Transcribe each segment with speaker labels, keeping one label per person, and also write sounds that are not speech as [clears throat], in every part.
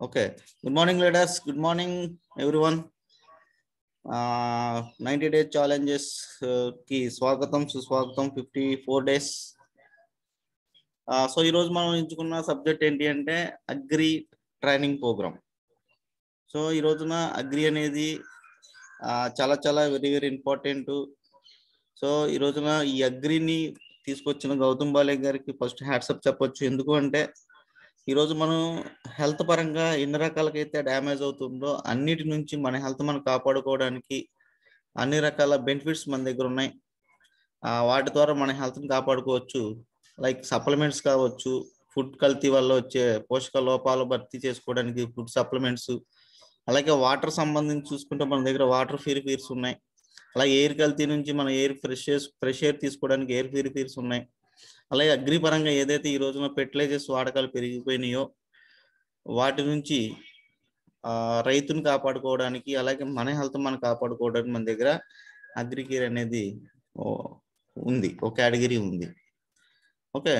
Speaker 1: Okay. Good morning, leaders. Good morning, everyone. Ninety days ఛాలెంజెస్కి స్వాగతం సుస్వాగతం fifty four days so ఈరోజు మనం ఎంచుకున్న సబ్జెక్ట్ ఏంటి అంటే అగ్రి ట్రైనింగ్ ప్రోగ్రామ్ సో ఈ రోజున అగ్రి అనేది చాలా చాలా వెరీ వెరీ ఇంపార్టెంట్ సో ఈ రోజున ఈ అగ్రిని తీసుకొచ్చిన గౌతమ్ బాలే గారికి ఫస్ట్ హ్యాట్సప్ చెప్పొచ్చు ఎందుకు అంటే ఈరోజు మనం హెల్త్ పరంగా ఎన్ని రకాలకైతే డ్యామేజ్ అవుతుందో అన్నిటి నుంచి మన హెల్త్ మనం కాపాడుకోవడానికి అన్ని రకాల బెనిఫిట్స్ మన దగ్గర ఉన్నాయి. ఆ, వాటి ద్వారా మన హెల్త్ని కాపాడుకోవచ్చు. లైక్ సప్లిమెంట్స్ కావచ్చు ఫుడ్ కల్తీ వల్ల వచ్చే పోషక లోపాలు భర్తీ చేసుకోవడానికి ఫుడ్ సప్లిమెంట్స్ అలాగే వాటర్ సంబంధించి చూసుకుంటే మన దగ్గర వాటర్ ప్యూరిఫైర్స్ ఉన్నాయి. అలాగే ఎయిర్ కల్తీ నుంచి మన ఎయిర్ ఫ్రెష్ ఫ్రెష్ ఎయిర్ తీసుకోవడానికి ఎయిర్ ప్యూరిఫైర్స్ ఉన్నాయి. అలాగే అగ్నిపరంగా ఏదైతే ఈ రోజున ఫెర్టిలైజర్స్ వాడకాలు పెరిగిపోయినాయో వాటి నుంచి రైతును రైతుని కాపాడుకోవడానికి అలాగే మన హెల్త్ మనం కాపాడుకోవడానికి మన దగ్గర అగ్రికేర్ అనేది ఉంది. ఒక కేటగిరీ ఉంది. ఓకే.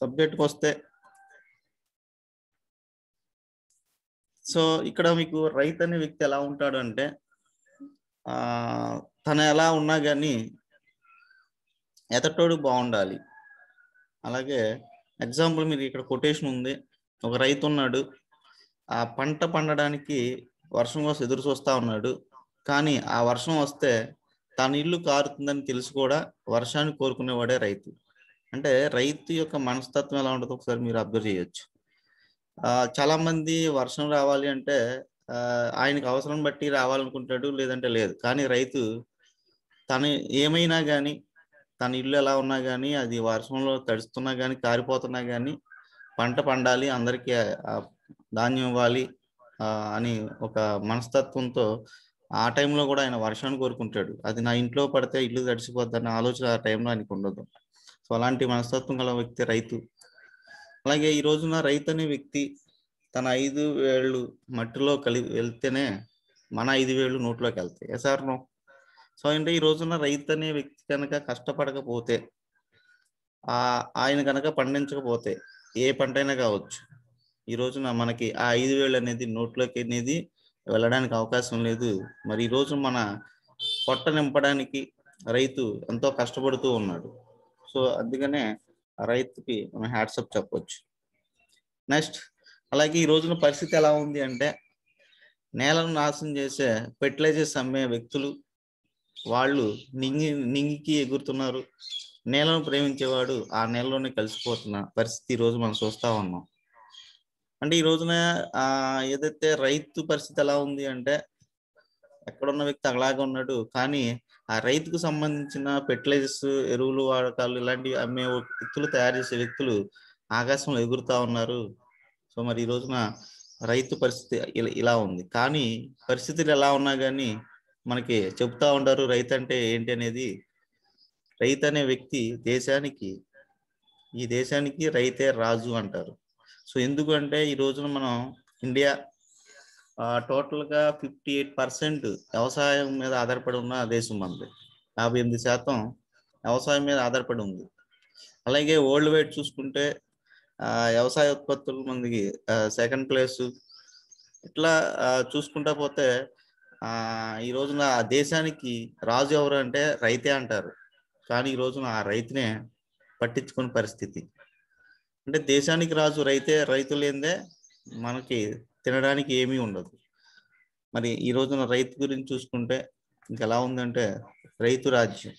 Speaker 1: సబ్జెక్ట్కి వస్తే. సో ఇక్కడ మీకు రైతు అనే వ్యక్తి ఎలా ఉంటాడు అంటే తను ఎలా ఉన్నా కానీ ఎతటోడు బాగుండాలి. అలాగే ఎగ్జాంపుల్ మీరు ఇక్కడ కొటేషన్ ఉంది. ఒక రైతు ఉన్నాడు. ఆ పంట పండడానికి వర్షం కోసం ఎదురు చూస్తూ ఉన్నాడు. కానీ ఆ వర్షం వస్తే తన ఇల్లు కారుతుందని తెలిసి కూడా వర్షాన్ని కోరుకునేవాడే రైతు. అంటే రైతు యొక్క మనస్తత్వం ఎలా ఉంటుందో ఒకసారి మీరు అబ్జర్వ్ చేయొచ్చు. చాలామంది చాలా మంది వర్షం రావాలి అంటే ఆయనకు అవసరం బట్టి రావాలనుకుంటాడు లేదంటే లేదు. కానీ రైతు తను ఏమైనా కానీ తన ఇల్లు ఎలా ఉన్నా కానీ అది వర్షంలో తడుస్తున్నా కానీ కారిపోతున్నా కానీ పంట పండాలి అందరికీ ధాన్యం ఇవ్వాలి అని ఒక మనస్తత్వంతో ఆ టైంలో కూడా ఆయన వర్షాన్ని కోరుకుంటాడు. అది నా ఇంట్లో పడితే ఇల్లు తడిసిపోద్ది ఆలోచన ఆ టైంలో ఆయనకు ఉండదు. సో అలాంటి మనస్తత్వం గల వ్యక్తి రైతు. అలాగే ఈ రోజున రైతు అనే వ్యక్తి తన ఐదు వేళ్ళు మట్టిలో కలి వెళ్తేనే మన ఐదు వేళ్ళు నోట్లోకి వెళ్తాయి. ఏ సార్ సో అంటే ఈ రోజున రైతు అనే వ్యక్తి కనుక కష్టపడకపోతే ఆ ఆయన కనుక పండించకపోతే ఏ పంట అయినా కావచ్చు. ఈ రోజున మనకి ఆ ఐదు వేలు అనేది నోట్లోకి అనేది వెళ్ళడానికి అవకాశం లేదు. మరి ఈ రోజు మన పొట్ట నింపడానికి రైతు ఎంతో కష్టపడుతూ ఉన్నాడు. సో అందుకనే ఆ రైతుకి మనం హ్యాట్సప్ చెప్పవచ్చు నెక్స్ట్ అలాగే ఈ రోజున పరిస్థితి ఎలా ఉంది అంటే నేలను నాశనం చేసే ఫెర్టిలైజర్స్ అమ్మే వ్యక్తులు వాళ్ళు నింగి నింగికి ఎగురుతున్నారు. నేలను ప్రేమించేవాడు ఆ నేలలోనే కలిసిపోతున్న పరిస్థితి ఈరోజు రోజు మనం చూస్తా ఉన్నాం. అంటే ఈ రోజున ఆ ఏదైతే రైతు పరిస్థితి ఎలా ఉంది అంటే ఎక్కడున్న వ్యక్తి అలాగే ఉన్నాడు. కానీ ఆ రైతుకు సంబంధించిన ఫెర్టిలైజర్స్ ఎరువులు వాడకాలు ఇలాంటివి అమ్మే వ్యక్తులు తయారు చేసే వ్యక్తులు ఆకాశంలో ఎగురుతా ఉన్నారు. సో మరి ఈ రోజున రైతు పరిస్థితి ఇలా ఇలా ఉంది. కానీ పరిస్థితులు ఎలా ఉన్నా కానీ మనకి చెప్తా ఉంటారు రైతు అంటే ఏంటి అనేది? రైతు అనే వ్యక్తి దేశానికి ఈ దేశానికి రైతే రాజు అంటారు. సో ఎందుకంటే ఈ రోజున మనం ఇండియా టోటల్గా ఫిఫ్టీ ఎయిట్ పర్సెంట్ వ్యవసాయం మీద ఆధారపడి ఉన్న దేశం మనది యాభై ఎనిమిది శాతం వ్యవసాయం మీద ఆధారపడి ఉంది. అలాగే వరల్డ్ వైడ్ చూసుకుంటే వ్యవసాయ ఉత్పత్తులు మనకి సెకండ్ ప్లేస్. ఇట్లా చూసుకుంటా పోతే ఆ ఈ రోజున ఆ దేశానికి రాజు ఎవరు అంటే రైతే అంటారు. కానీ ఈ రోజున ఆ రైతునే పట్టించుకునే పరిస్థితి. అంటే దేశానికి రాజు రైతే రైతు లేనిదే మనకి తినడానికి ఏమీ ఉండదు. మరి ఈ రోజున రైతు గురించి చూసుకుంటే ఇంకెలా ఉందంటే రైతు రాజ్యం.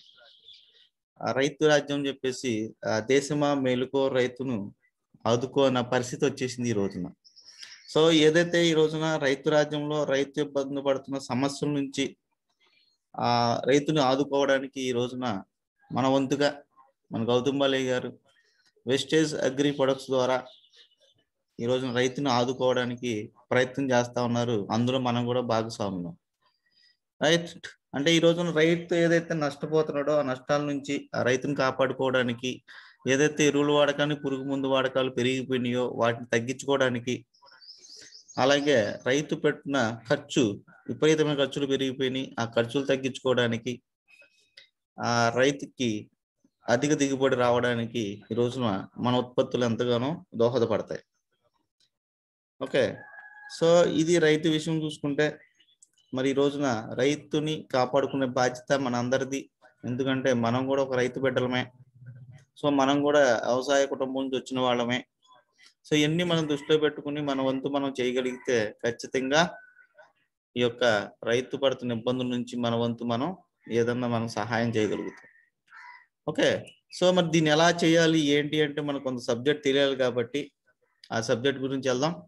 Speaker 1: ఆ రైతు రాజ్యం చెప్పేసి ఆ దేశమా మేలుకో రైతును ఆదుకో అన్న పరిస్థితి వచ్చేసింది ఈ రోజున. సో ఏదైతే ఈ రోజున రైతు రాజ్యంలో రైతు ఇబ్బంది పడుతున్న సమస్యల నుంచి ఆ రైతుని ఆదుకోవడానికి ఈ రోజున మన వంతుగా మన గౌతమ్ బాలయ్య గారు వెస్టేజ్ అగ్రి ప్రొడక్ట్స్ ద్వారా ఈ రోజున రైతుని ఆదుకోవడానికి ప్రయత్నం చేస్తా ఉన్నారు. అందులో మనం కూడా భాగస్వామ్యం రైట్ అంటే ఈ రోజున రైతు ఏదైతే నష్టపోతున్నాడో ఆ నష్టాల నుంచి ఆ రైతుని కాపాడుకోవడానికి ఏదైతే ఎరువులు వాడకాన్ని పురుగు మందు వాడకాలు పెరిగిపోయినాయో వాటిని తగ్గించుకోవడానికి అలాగే రైతు పెట్టిన ఖర్చు విపరీతమైన ఖర్చులు పెరిగిపోయినాయి. ఆ ఖర్చులు తగ్గించుకోవడానికి ఆ రైతుకి అధిక దిగుబడి రావడానికి ఈ రోజున మన ఉత్పత్తులు ఎంతగానో దోహదపడతాయి. ఓకే. సో ఇది రైతు విషయం చూసుకుంటే మరి ఈ రోజున రైతుని కాపాడుకునే బాధ్యత మన అందరిది. ఎందుకంటే మనం కూడా ఒక రైతు బిడ్డలమే. సో మనం కూడా వ్యవసాయ కుటుంబం నుంచి వచ్చిన వాళ్ళమే. సో ఇవన్నీ మనం దృష్టిలో పెట్టుకుని మన వంతు మనం చేయగలిగితే ఖచ్చితంగా ఈ యొక్క రైతు పడుతున్న ఇబ్బందుల నుంచి మన వంతు మనం ఏదన్నా మనం సహాయం చేయగలుగుతాం. ఓకే. సో మరి దీన్ని ఎలా చేయాలి? ఏంటి అంటే మనకు కొంత సబ్జెక్ట్ తెలియాలి కాబట్టి ఆ సబ్జెక్ట్ గురించి వెళ్దాం.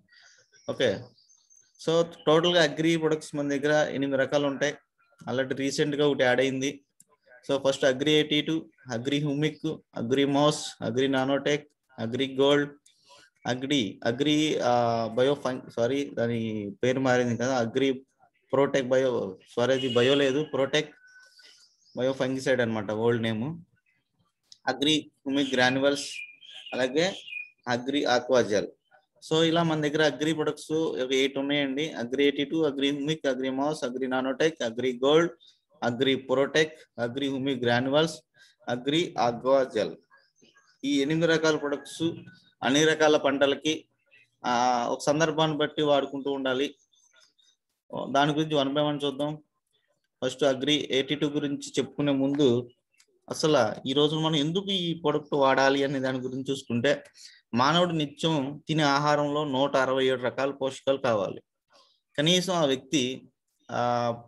Speaker 1: ఓకే. సో టోటల్గా అగ్రి ప్రొడక్ట్స్ మన దగ్గర ఎనిమిది రకాలు ఉంటాయి. అలాంటి రీసెంట్గా ఒకటి యాడ్ అయింది. So first agri eighty two agri humic agri moss agri nanotech agri gold agri agri bio sorry దాని పేరు మారింది కదా అగ్రి ప్రోటెక్ బయో సారీ అది బయో లేదు ప్రోటెక్ బయో ఫంగిసైడ్ అనమాట old name. Agri humic granules అలాగే అగ్రి ఆక్వాజల్. సో ఇలా మన దగ్గర అగ్రి ప్రొడక్ట్స్ ఎయిట్ ఉన్నాయండి. Agri eighty two agri humic agri mass agri nanotech agri gold agri protech agri humic granules agri ఆక్వాజల్. ఈ ఎనిమిది రకాల ప్రొడక్ట్స్ అన్ని రకాల పంటలకి ఆ ఒక సందర్భాన్ని బట్టి వాడుకుంటూ ఉండాలి. దాని గురించి వన్ బై వన్ చూద్దాం. ఫస్ట్ అగ్రి ఎయిటీ టూ గురించి చెప్పుకునే ముందు అసలు ఈ రోజు మనం ఎందుకు ఈ ప్రొడక్ట్ వాడాలి అనే దాని గురించి చూసుకుంటే మానవుడు నిత్యం తినే ఆహారంలో నూట అరవై ఏడు రకాల పోషకాలు కావాలి. కనీసం ఆ వ్యక్తి ఆ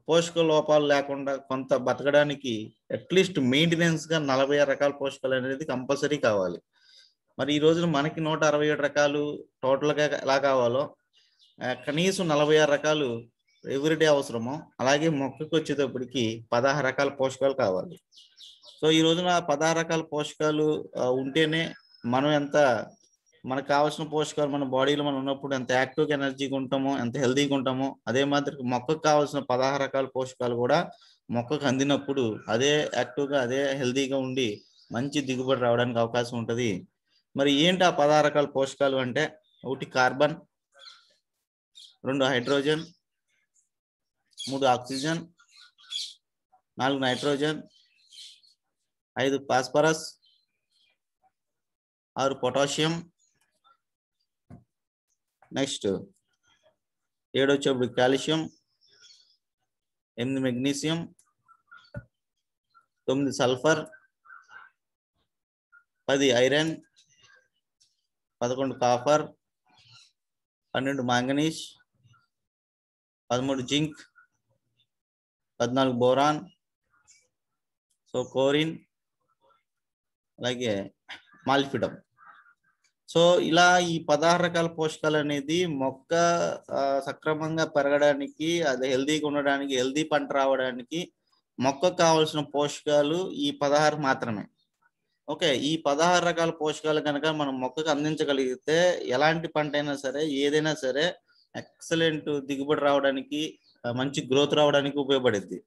Speaker 1: పోషక లోపాలు లేకుండా కొంత బతకడానికి అట్లీస్ట్ మెయింటెనెన్స్గా నలభై ఆరు రకాల పోషకాలు అనేది కంపల్సరీ కావాలి. మరి ఈ రోజున మనకి నూట అరవై ఏడు రకాలు టోటల్గా ఎలా కావాలో కనీసం నలభై ఆరు రకాలు ఎవ్రీడే అవసరము. అలాగే మొక్కకు వచ్చేటప్పటికి పదహారు రకాల పోషకాలు కావాలి. సో ఈ రోజున పదహారు రకాల పోషకాలు ఉంటేనే మనం ఎంత మనకు కావాల్సిన పోషకాలు మన బాడీలో మనం ఉన్నప్పుడు ఎంత యాక్టివ్గా ఎనర్జీగా ఉంటామో ఎంత హెల్తీగా ఉంటామో అదే మాదిరి మొక్కకు కావాల్సిన పదహారు రకాల పోషకాలు కూడా మొక్కకు అందినప్పుడు అదే యాక్టివ్గా అదే హెల్తీగా ఉండి మంచి దిగుబడి రావడానికి అవకాశం ఉంటుంది. మరి ఏంటి ఆ పదహారు రకాల పోషకాలు అంటే? ఒకటి కార్బన్ రెండు హైడ్రోజన్ మూడు ఆక్సిజన్ నాలుగు నైట్రోజన్ ఐదు ఫాస్ఫరస్ ఆరు పొటాషియం. నెక్స్ట్ ఏడు వచ్చేప్పుడు కాల్షియం ఎనిమిది మెగ్నీషియం తొమ్మిది సల్ఫర్ పది ఐరన్ పదకొండు కాపర్ పన్నెండు మాంగనీస్ పదమూడు జింక్ పద్నాలుగు బోరాన్ సో కోరిన్ అలాగే మాల్ఫిడమ్. సో ఇలా ఈ పదహారు రకాల పోషకాలు అనేది మొక్క సక్రమంగా పెరగడానికి అది హెల్దీగా ఉండడానికి హెల్దీ పంట రావడానికి మొక్కకు కావాల్సిన పోషకాలు ఈ పదహారు మాత్రమే. ఓకే. ఈ పదహారు రకాల పోషకాలు కనుక మనం మొక్కకు అందించగలిగితే ఎలాంటి పంట అయినా సరే ఏదైనా సరే ఎక్సలెంట్ దిగుబడి రావడానికి మంచి గ్రోత్ రావడానికి ఉపయోగపడుద్ది.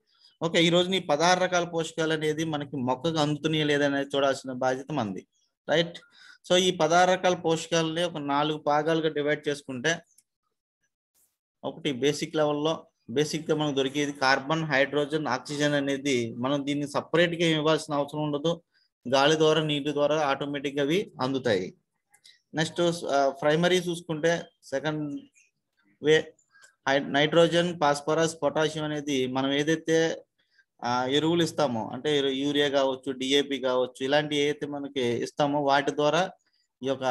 Speaker 1: ఓకే. ఈ రోజు ఈ పదహారు రకాల పోషకాలు అనేది మనకి మొక్కకు అందుతున్నాయి లేదనేది చూడాల్సిన బాధ్యత మంది రైట్? సో ఈ పదహారు రకాల పోషకాలని ఒక నాలుగు భాగాలుగా డివైడ్ చేసుకుంటే ఒకటి బేసిక్ లెవెల్లో బేసిక్గా మనకు దొరికేది కార్బన్ హైడ్రోజన్ ఆక్సిజన్ అనేది మనం దీన్ని సపరేట్గా ఇవ్వాల్సిన అవసరం ఉండదు. గాలి ద్వారా నీటి ద్వారా ఆటోమేటిక్గా అవి అందుతాయి. నెక్స్ట్ ప్రైమరీ చూసుకుంటే second way nitrogen phosphorus potassium అనేది మనం ఏదైతే ఎరువులు ఇస్తామో అంటే యూరియా కావచ్చు డిఏపి కావచ్చు ఇలాంటివి ఏదైతే మనకి ఇస్తామో వాటి ద్వారా ఈ యొక్క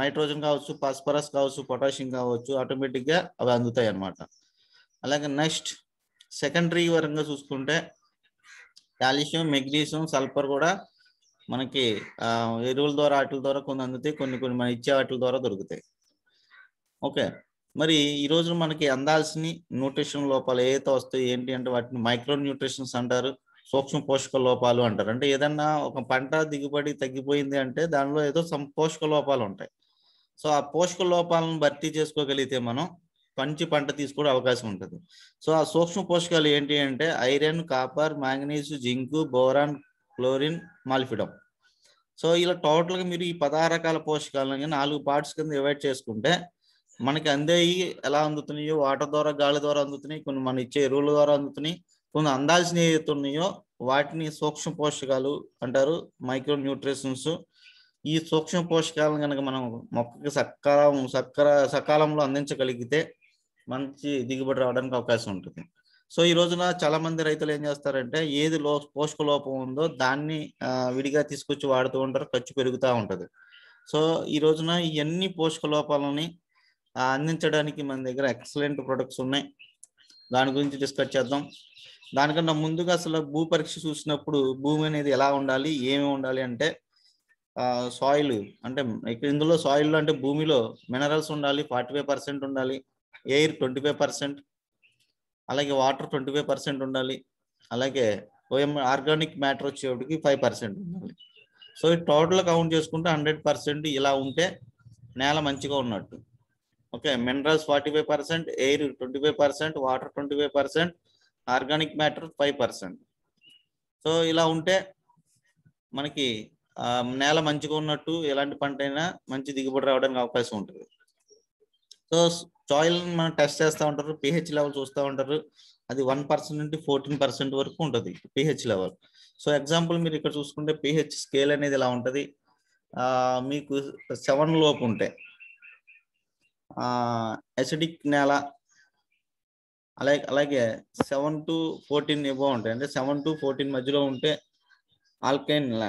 Speaker 1: నైట్రోజన్ కావచ్చు ఫాస్ఫరస్ కావచ్చు పొటాషియం కావచ్చు ఆటోమేటిక్గా అవి అందుతాయి అన్నమాట. అలాగే నెక్స్ట్ సెకండరీ వరంగా చూసుకుంటే కాల్షియం మెగ్నీషియం సల్ఫర్ కూడా మనకి ఎరువుల ద్వారా వాటి ద్వారా కొన్ని అందుతాయి కొన్ని కొన్ని మనం ఇచ్చే వాటి ద్వారా దొరుకుతాయి. ఓకే. మరి ఈ రోజు మనకి అందాల్సిన న్యూట్రిషన్ లోపాలు ఏదైతే వస్తాయి ఏంటి అంటే వాటిని మైక్రో న్యూట్రిషన్స్ అంటారు సూక్ష్మ పోషక లోపాలు అంటారు. అంటే ఏదన్నా ఒక పంట దిగుబడి తగ్గిపోయింది అంటే దానిలో ఏదో సం పోషక లోపాలు ఉంటాయి. సో ఆ పోషక లోపాలను భర్తీ చేసుకోగలిగితే మనం మంచి పంట తీసుకోవడం అవకాశం ఉంటుంది. సో ఆ సూక్ష్మ పోషకాలు ఏంటి అంటే iron copper manganese zinc boron chlorine molybdenum. So ఇలా టోటల్గా మీరు ఈ పదహారు రకాల పోషకాలను నాలుగు పార్ట్స్ కింద డివైడ్ చేసుకుంటే మనకి అందేవి ఎలా అందుతున్నాయో వాటర్ ద్వారా గాలి ద్వారా అందుతున్నాయి కొన్ని మన ఇచ్చే ఎరువుల ద్వారా అందుతున్నాయి కొన్ని అందాల్సిన ఏవైతే ఉన్నాయో వాటిని సూక్ష్మ పోషకాలు అంటారు మైక్రో న్యూట్రిషన్స్ ఈ సూక్ష్మ పోషకాలను కనుక మనం మొక్కకి సకాలం సక్కర సకాలంలో అందించగలిగితే మంచి దిగుబడి రావడానికి అవకాశం ఉంటుంది. సో ఈ రోజున చాలా మంది రైతులు ఏం చేస్తారంటే ఏది లో పోషక లోపం ఉందో దాన్ని విడిగా తీసుకొచ్చి వాడుతూ ఉంటారు ఖర్చు పెరుగుతూ ఉంటుంది. సో ఈ రోజున ఇవన్నీ పోషక లోపాలని అందించడానికి మన దగ్గర ఎక్సలెంట్ ప్రొడక్ట్స్ ఉన్నాయి. దాని గురించి డిస్కస్ చేద్దాం. దానికన్నా ముందుగా అసలు భూ పరీక్ష చూసినప్పుడు భూమి అనేది ఎలా ఉండాలి ఏమి ఉండాలి అంటే సాయిల్ అంటే ఇక్కడ ఇందులో సాయిల్ అంటే భూమిలో మినరల్స్ ఉండాలి ఫార్టీ ఫైవ్ పర్సెంట్ ఉండాలి ఎయిర్ ట్వంటీ ఫైవ్ పర్సెంట్ అలాగే వాటర్ ట్వంటీ ఫైవ్ పర్సెంట్ ఉండాలి అలాగే ఓఎం ఆర్గానిక్ మ్యాటర్ వచ్చేటికి ఫైవ్ పర్సెంట్ ఉండాలి. సో ఈ టోటల్ కౌంట్ చేసుకుంటే హండ్రెడ్ పర్సెంట్ ఇలా ఉంటే నేల మంచిగా ఉన్నట్టు. Okay minerals forty five percent air twenty five percent water twenty five percent organic matter five percent. So ఇలా ఉంటే మనకి నేల మంచిగా ఉన్నట్టు ఎలాంటి పంట అయినా మంచి దిగుబడి రావడానికి అవకాశం ఉంటుంది. సో సాయిల్ మనం టెస్ట్ చేస్తూ ఉంటారు పిహెచ్ లెవెల్ చూస్తూ ఉంటారు. అది వన్ పర్సెంట్ నుండి ఫోర్టీన్ పర్సెంట్ వరకు ఉంటుంది పిహెచ్ లెవెల్ సో ఎగ్జాంపుల్ మీరు ఇక్కడ చూసుకుంటే పిహెచ్ స్కేల్ అనేది ఇలా ఉంటుంది? మీకు సెవెన్ లోపు ఉంటే ఎసిడిక్ నేల అలాగే అలాగే సెవెన్ టు ఫోర్టీన్ ఇవ్వ ఉంటాయి. అంటే సెవెన్ టు ఫోర్టీన్ మధ్యలో ఉంటే ఆల్కైన్ నేల.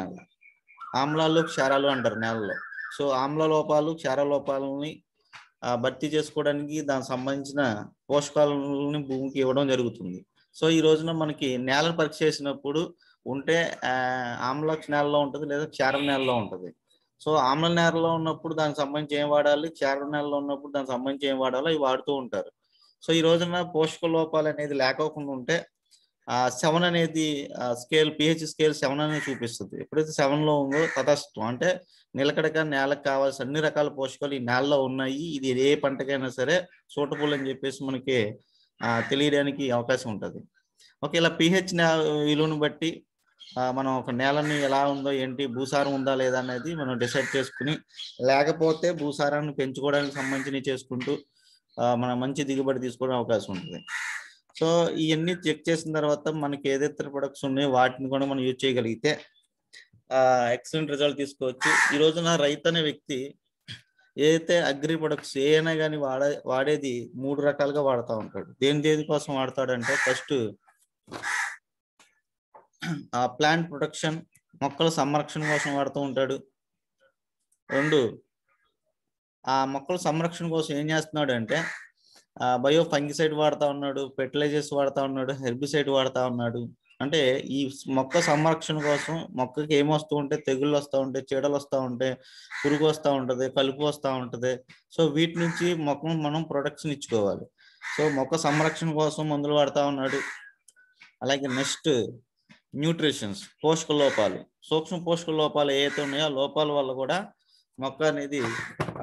Speaker 1: ఆమ్లాలు క్షారాలు అంటారు నేలలో. సో ఆమ్ల లోపాలు క్షార లోపాలని భర్తీ చేసుకోవడానికి దానికి సంబంధించిన పోషకాలని భూమికి ఇవ్వడం జరుగుతుంది. సో ఈ రోజున మనకి నేలను పరీక్ష చేసినప్పుడు ఉంటే ఆ, నేలలో ఉంటుంది లేదా క్షారం నేలలో ఉంటుంది. సో ఆమ్ల నేలలో ఉన్నప్పుడు దానికి సంబంధించి ఏం వాడాలి? క్షార నేలలో ఉన్నప్పుడు దానికి సంబంధించి ఏం వాడాలో అవి వాడుతూ ఉంటారు. సో ఈ రోజున పోషక లోపాలు అనేది లేకోకుండా ఉంటే ఆ సెవెన్ అనేది స్కేల్ పిహెచ్ స్కేల్ సెవెన్ అనేది చూపిస్తుంది. ఎప్పుడైతే సెవెన్లో ఉందో తటస్థం అంటే నిలకడగా నేలకు కావాల్సిన అన్ని రకాల పోషకాలు ఈ నేలలో ఉన్నాయి ఇది ఏ పంటకైనా సరే సూటబుల్ అని చెప్పేసి మనకి తెలియడానికి అవకాశం ఉంటుంది. ఓకే ఇలా పిహెచ్ విలువను బట్టి మనం ఒక నేలని ఎలా ఉందో ఏంటి భూసారం ఉందా లేదా అనేది మనం డిసైడ్ చేసుకుని లేకపోతే భూసారాన్ని పెంచుకోవడానికి సంబంధించి చేసుకుంటూ మనం మంచి దిగుబడి తీసుకోవడం అవకాశం ఉంటుంది. సో ఇవన్నీ చెక్ చేసిన తర్వాత మనకి ఏదైతే ప్రొడక్ట్స్ ఉన్నాయో వాటిని కూడా మనం యూజ్ చేయగలిగితే ఎక్సలెంట్ రిజల్ట్ తీసుకోవచ్చు. ఈ రోజున రైతు అనే వ్యక్తి ఏదైతే అగ్రి ప్రొడక్ట్స్ ఏ అయినా కానీ వాడే వాడేది మూడు రకాలుగా వాడుతూ ఉంటాడు. దేని దేని కోసం వాడతాడంటే ఫస్ట్ ఆ ప్లాంట్ ప్రొటెక్షన్ మొక్కల సంరక్షణ కోసం వాడుతూ ఉంటాడు. రెండు ఆ మొక్కల సంరక్షణ కోసం ఏం చేస్తున్నాడు అంటే బయో ఫంగిసైడ్ వాడుతా ఉన్నాడు ఫెర్టిలైజర్స్ వాడుతా ఉన్నాడు హెర్బిసైడ్ వాడుతా ఉన్నాడు. అంటే ఈ మొక్క సంరక్షణ కోసం మొక్కకి ఏం వస్తూ ఉంటే తెగుళ్ళు వస్తూ ఉంటాయి చీడలు వస్తూ ఉంటాయి పురుగు వస్తూ ఉంటది కలుపు వస్తూ ఉంటది. సో వీటి నుంచి మొక్కను మనం ప్రొటెక్షన్ ఇచ్చుకోవాలి. సో మొక్క సంరక్షణ కోసం మందులు వాడుతూ ఉన్నాడు. అలాగే నెక్స్ట్ న్యూట్రిషన్స్ పోషక లోపాలు. సూక్ష్మ పోషక లోపాలు ఏవైతే ఉన్నాయో లోపాల వల్ల కూడా మొక్క అనేది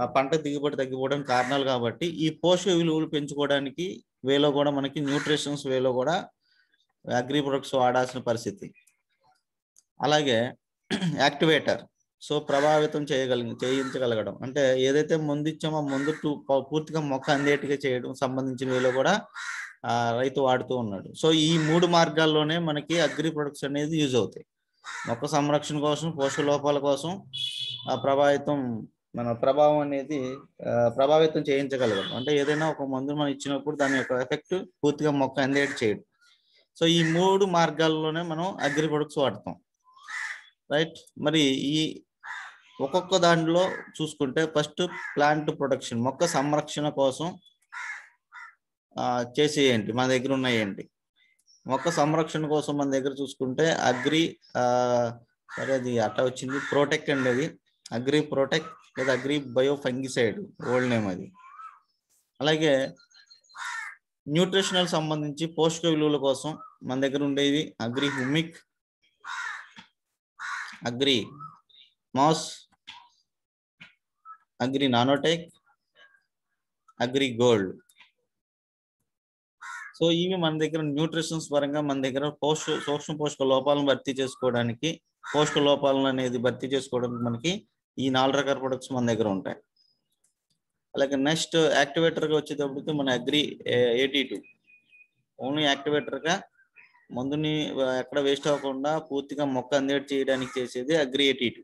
Speaker 1: ఆ పంట దిగుబడి తగ్గిపోవడానికి కారణాలు కాబట్టి ఈ పోషక విలువలు పెంచుకోవడానికి వేలో కూడా మనకి న్యూట్రిషన్స్ వేలో కూడా అగ్రి ప్రొడక్ట్స్ వాడాల్సిన పరిస్థితి. అలాగే యాక్టివేటర్. సో ప్రభావితం చేయగలిగి చేయించగలగడం. అంటే ఏదైతే ముందు ఇచ్చామో ముందు పూర్తిగా మొక్క అందేట్టుగా చేయడం సంబంధించిన వేలో కూడా రైతు వాడుతూ ఉన్నాడు. సో ఈ మూడు మార్గాల్లోనే మనకి అగ్రి ప్రొడక్ట్స్ అనేది యూజ్ అవుతాయి. మొక్క సంరక్షణ కోసం పోషక లోపాల కోసం ఆ ప్రభావితం మన ప్రభావం అనేది ప్రభావితం చేయించగలగడం. అంటే ఏదైనా ఒక మందు మనం ఇచ్చినప్పుడు దాని యొక్క ఎఫెక్ట్ పూర్తిగా మొక్క అందేట్ చేయడం. సో ఈ మూడు మార్గాల్లోనే మనం అగ్రి ప్రొడక్ట్స్ వాడతాం. రైట్? మరి ఈ ఒక్కొక్క దాంట్లో చూసుకుంటే ఫస్ట్ ప్లాంట్ ప్రొటెక్షన్ మొక్క సంరక్షణ కోసం చేసే ఏంటి? మన దగ్గర ఉన్నాయి ఏంటి? మొక్క సంరక్షణ కోసం మన దగ్గర చూసుకుంటే అగ్రి సరే అది అట్లా వచ్చింది ప్రోటెక్ట్ అండి అది. అగ్రి ప్రొటెక్ట్ లేదా agri bio fungicide old name అది. అలాగే న్యూట్రిషనల్ సంబంధించి పోషక విలువల కోసం మన దగ్గర ఉండేవి agri humic agri mass agri nanotech agri gold. So ఇవి మన దగ్గర న్యూట్రిషన్స్ పరంగా మన దగ్గర పోషక సూక్ష్మ పోషక లోపాలను భర్తీ చేసుకోవడానికి పోషక లోపాలను అనేది భర్తీ చేసుకోవడానికి మనకి ఈ నాలుగు రకాల ప్రొడక్ట్స్ మన దగ్గర ఉంటాయి. అలాగే నెక్స్ట్ యాక్టివేటర్గా వచ్చేటప్పటికి మన అగ్రి ఎయిటీ టూ ఓన్లీ యాక్టివేటర్గా మందుని ఎక్కడ వేస్ట్ అవ్వకుండా పూర్తిగా మొక్క అందేట్ చేయడానికి చేసేది అగ్రి ఎయిటీ టూ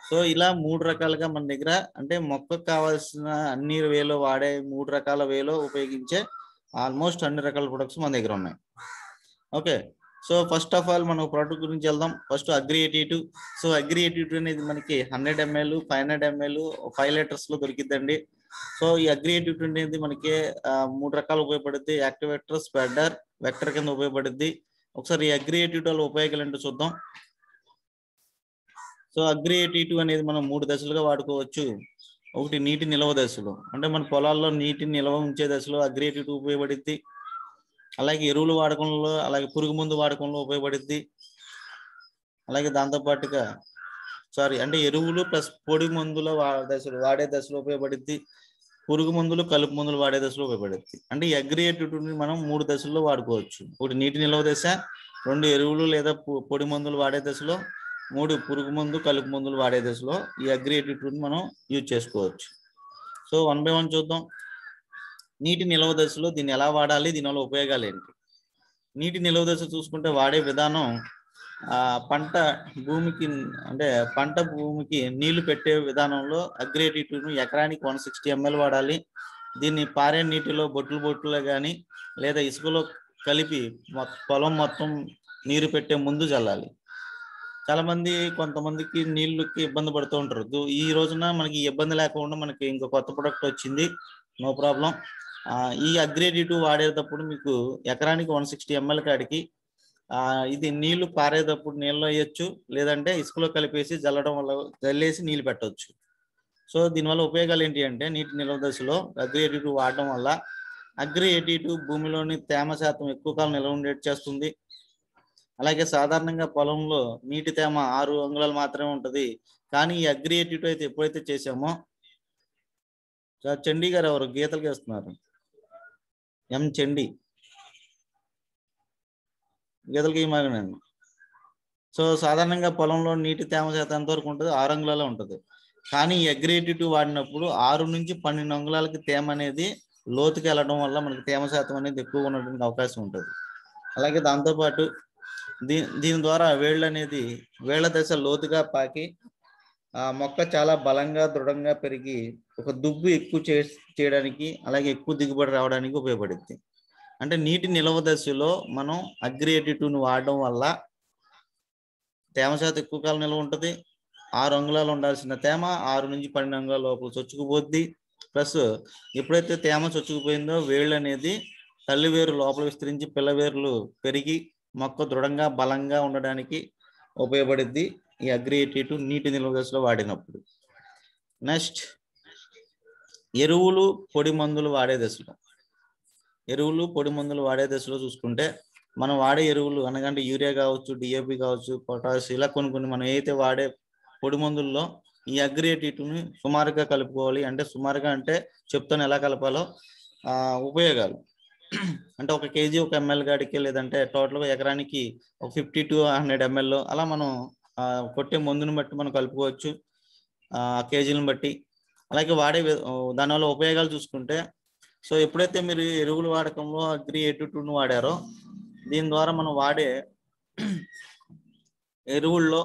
Speaker 1: సో ఇలా మూడు రకాలుగా మన దగ్గర అంటే మొక్కకు కావాల్సిన అన్ని వేలో వాడే మూడు రకాల వేలో ఉపయోగించే ఆల్మోస్ట్ అన్ని రకాల ప్రొడక్ట్స్ మన దగ్గర ఉన్నాయి. Okay so first of all మనం ప్రోడక్ట్ గురించి వెళ్దాం. ఫస్ట్ అగ్రియేటివ్ సో అగ్రియేటివ్ అనేది మనకి hundred ML five hundred ML five లీటర్స్లో దొరికిద్దండి. సో ఈ అగ్రియేటివ్ అనేది మనకి మూడు రకాలు ఉపయోగపడుద్ది. యాక్టివేటర్ స్ప్రెడర్ వెక్టర్ కింద ఉపయోగపడుద్ది. ఒకసారి ఈ అగ్రి ఎయిటీ ఉపయోగాలు ఏంటో చూద్దాం. సో అగ్రియేటివ్ అనేది మనం మూడు దశలుగా వాడుకోవచ్చు. ఒకటి నీటి నిల్వ దశలో. అంటే మన పొలాల్లో నీటిని నిల్వ ఉంచే దశలో అగ్రియేటివ్ ఉపయోగపడుద్ది. అలాగే ఎరువులు వాడకంలో అలాగే పురుగు మందు వాడకంలో ఉపయోగపడుద్ది. అలాగే దాంతో పాటుగా సారీ అంటే ఎరువులు ప్లస్ పొడి మందుల దశలు దశలో వాడే దశలో ఉపయోగపడుద్ది. పురుగు మందులు కలుపు మందులు వాడే దశలో ఉపయోగపడుద్ది. అంటే ఈ అగ్రియేటివ్ని మనం మూడు దశల్లో వాడుకోవచ్చు. ఒకటి నీటి నిల్వ దశ రెండు ఎరువులు లేదా పొడి మందులు వాడే దశలో మూడు పురుగు మందు కలుపు మందులు వాడే దశలో ఈ అగ్రియేటివ్ని మనం యూజ్ చేసుకోవచ్చు. సో వన్ బై వన్ చూద్దాం. నీటి నిల్వ దశలో దీన్ని ఎలా వాడాలి? దీనివల్ల ఉపయోగాలు ఏంటి? నీటి నిల్వ దశ చూసుకుంటే వాడే విధానం ఆ పంట భూమికి అంటే పంట భూమికి నీళ్ళు పెట్టే విధానంలో అగ్రేటివ్ను ఎకరానికి వన్ సిక్స్టీ ఎంఎల్ వాడాలి. దీన్ని పారే నీటిలో బొట్లు బొట్టులో కానీ లేదా ఇసుకలో కలిపి పొలం మొత్తం నీరు పెట్టే ముందు చల్లాలి. చాలా మంది కొంతమందికి నీళ్ళకి ఇబ్బంది పడుతూ ఉంటారు. ఈ రోజున మనకి ఇబ్బంది లేకుండా మనకి ఇంకో కొత్త ప్రొడక్ట్ వచ్చింది. No problem. ఈ అగ్రేడిటివ్ వాడేటప్పుడు మీకు ఎకరానికి వన్ సిక్స్టీ ఎంఎల్ కాడికి ఇది నీళ్ళు పారేటప్పుడు నీళ్ళు వేయచ్చు లేదంటే ఇసుకలో కలిపేసి జల్లడం వల్ల జల్లేసి నీళ్ళు పెట్టవచ్చు సో దీనివల్ల ఉపయోగాలు ఏంటి అంటే నీటి నిల్వ దశలో అగ్రి ఎడిటివ్ వాడడం వల్ల అగ్రి భూమిలోని తేమ శాతం ఎక్కువ కాలం నిల్వ ఉండేట్ చేస్తుంది. అలాగే సాధారణంగా పొలంలో నీటి తేమ ఆరు అంగుళాలు మాత్రమే ఉంటుంది. కానీ ఈ అగ్రి అయితే ఎప్పుడైతే చేసామో సార్ చండీ గారు ఎవరు గీతలు గీస్తున్నారు. ఎం చెండి. గీతలకి మాగనండి సో సాధారణంగా పొలంలో నీటి తేమ శాతం ఎంతవరకు ఉంటుంది? ఆరు అంగుళాలే ఉంటుంది. కానీ ఈ వాడినప్పుడు ఆరు నుంచి పన్నెండు అంగుళాలకి తేమ అనేది లోతుకి వెళ్ళడం వల్ల మనకి తేమ శాతం అనేది ఎక్కువ ఉండడానికి అవకాశం ఉంటుంది. అలాగే దాంతోపాటు దీ దీని ద్వారా వేళ్ళు అనేది వేళ్ళ దశ లోతుగా పాకి ఆ మొక్క చాలా బలంగా దృఢంగా పెరిగి ఒక దుబ్బు ఎక్కువ చే చేయడానికి అలాగే ఎక్కువ దిగుబడి రావడానికి ఉపయోగపడుద్ది. అంటే నీటి నిల్వ దశలో మనం అగ్రియేటివ్ని వాడడం వల్ల తేమ శాతం ఎక్కువ కాలం నిల్వ ఉంటుంది. ఆరు అంగుళాలు ఉండాల్సిన తేమ ఆరు నుంచి పన్నెండు అంగుళాల లోపల చొచ్చుకుపోద్ది. ప్లస్ ఎప్పుడైతే తేమ చొచ్చుకుపోయిందో వేళ్ళు అనేది తల్లి వేరు లోపల విస్తరించి పిల్లవేర్లు పెరిగి మొక్క దృఢంగా బలంగా ఉండడానికి ఉపయోగపడుద్ది. ఈ అగ్రియేటేటివ్ నీటి నిల్వ దశలో వాడినప్పుడు. నెక్స్ట్ ఎరువులు పొడి మందులు వాడే దశలో. ఎరువులు పొడి మందులు వాడే దశలో చూసుకుంటే మనం వాడే ఎరువులు అనగంటే యూరియా కావచ్చు డిఏపి కావచ్చు పొటాష్ ఇలా కొన్ని కొన్ని మనం ఏదైతే వాడే పొడి మందుల్లో ఈ అగ్రియేటివ్ని సుమారుగా కలుపుకోవాలి. అంటే సుమారుగా అంటే చెప్తాను ఎలా కలపాలో. ఆ, ఉపయోగాలు. అంటే ఒక కేజీ ఒక ఎంఎల్ గాడికి లేదంటే టోటల్గా ఎకరానికి ఒక ఫిఫ్టీ టు హండ్రెడ్ ఎంఎల్ అలా మనం ఆ, కొట్టే మందుని బట్టి మనం కలుపుకోవచ్చు. ఆ కేజీలను బట్టి. అలాగే వాడే దానివల్ల ఉపయోగాలు చూసుకుంటే సో ఎప్పుడైతే మీరు ఎరువుల వాడకంలో అగ్రి ఎయిటీ టూను వాడారో దీని ద్వారా మనం వాడే ఎరువుల్లో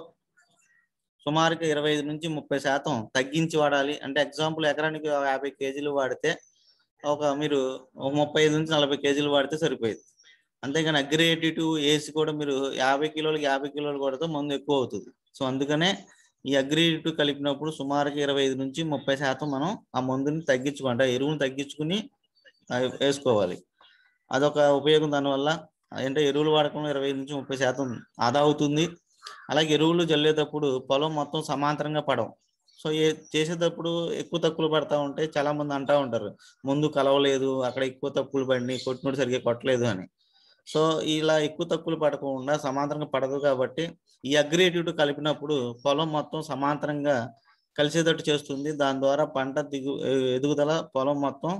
Speaker 1: సుమారుగా ఇరవై ఐదు నుంచి ముప్పై శాతం తగ్గించి వాడాలి. అంటే ఎగ్జాంపుల్ ఎకరానికి యాభై కేజీలు వాడితే ఒక మీరు ముప్పై ఐదు నుంచి నలభై కేజీలు వాడితే సరిపోయింది. అంతేగాని అగ్రియేటివ్ వేసి కూడా మీరు యాభై కిలోలకి యాభై కిలోలు కొడితే మందు ఎక్కువ అవుతుంది. సో అందుకనే ఈ అగ్రియేటివ్ కలిపినప్పుడు సుమారుగా ఇరవై ఐదు నుంచి ముప్పై శాతం మనం ఆ మందుని తగ్గించుకుంటే ఎరువుని తగ్గించుకుని వేసుకోవాలి. అదొక ఉపయోగం దానివల్ల అంటే ఎరువులు వాడకం ఇరవై ఐదు నుంచి ముప్పై శాతం ఆదా అవుతుంది. అలాగే ఎరువులు జల్లేటప్పుడు పొలం మొత్తం సమాంతరంగా పడవు. సో ఏ చేసేటప్పుడు ఎక్కువ తక్కువలు పడతా ఉంటే చాలా మంది అంటా ఉంటారు ముందు కలవలేదు అక్కడ ఎక్కువ తక్కువలు పడి కొట్టినోడు సరిగ్గా కొట్టలేదు అని. సో ఇలా ఎక్కువ తక్కువలు పడకుండా సమాంతరంగా పడదు కాబట్టి ఈ అగ్రియేటివ్ కలిపినప్పుడు పొలం మొత్తం సమాంతరంగా కలిసేటట్టు చేస్తుంది. దాని ద్వారా పంట దిగు ఎదుగుదల పొలం మొత్తం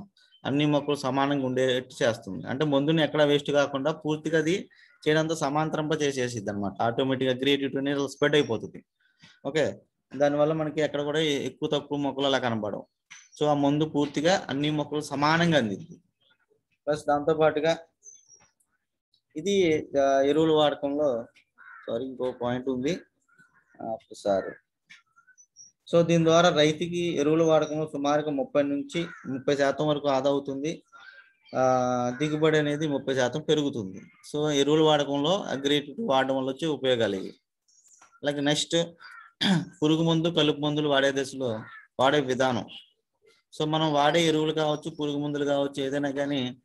Speaker 1: అన్ని మొక్కలు సమానంగా ఉండేటట్టు చేస్తుంది. అంటే మందుని ఎక్కడ వేస్ట్ కాకుండా పూర్తిగా అది చేయడంతో సమాంతరంగా చేసేసిద్ది అనమాట ఆటోమేటిక్గా క్రియేటివ్ అనేది స్ప్రెడ్ అయిపోతుంది. ఓకే? దానివల్ల మనకి ఎక్కడ కూడా ఎక్కువ తక్కువ మొక్కలు అలా కనబడవు. సో ఆ మందు పూర్తిగా అన్ని మొక్కలు సమానంగా అందింది ప్లస్ దాంతో పాటుగా ఇది ఎరువుల వాడకంలో సారీ ఇంకో పాయింట్ ఉంది. సార్. సో దీని ద్వారా రైతుకి ఎరువుల వాడకంలో సుమారుగా ముప్పై నుంచి ముప్పై శాతం వరకు ఆదా అవుతుంది. ఆ, దిగుబడి అనేది ముప్పై శాతం పెరుగుతుంది. సో ఎరువుల వాడకంలో అగ్రేటివ్ వాడడం వల్ల వచ్చే ఉపయోగాలు ఇవి. అలాగే నెక్స్ట్ పురుగు మందు కలుపు మందులు వాడే దశలో వాడే విధానం. సో మనం వాడే ఎరువులు కావచ్చు పురుగు మందులు కావచ్చు ఏదైనా కానీ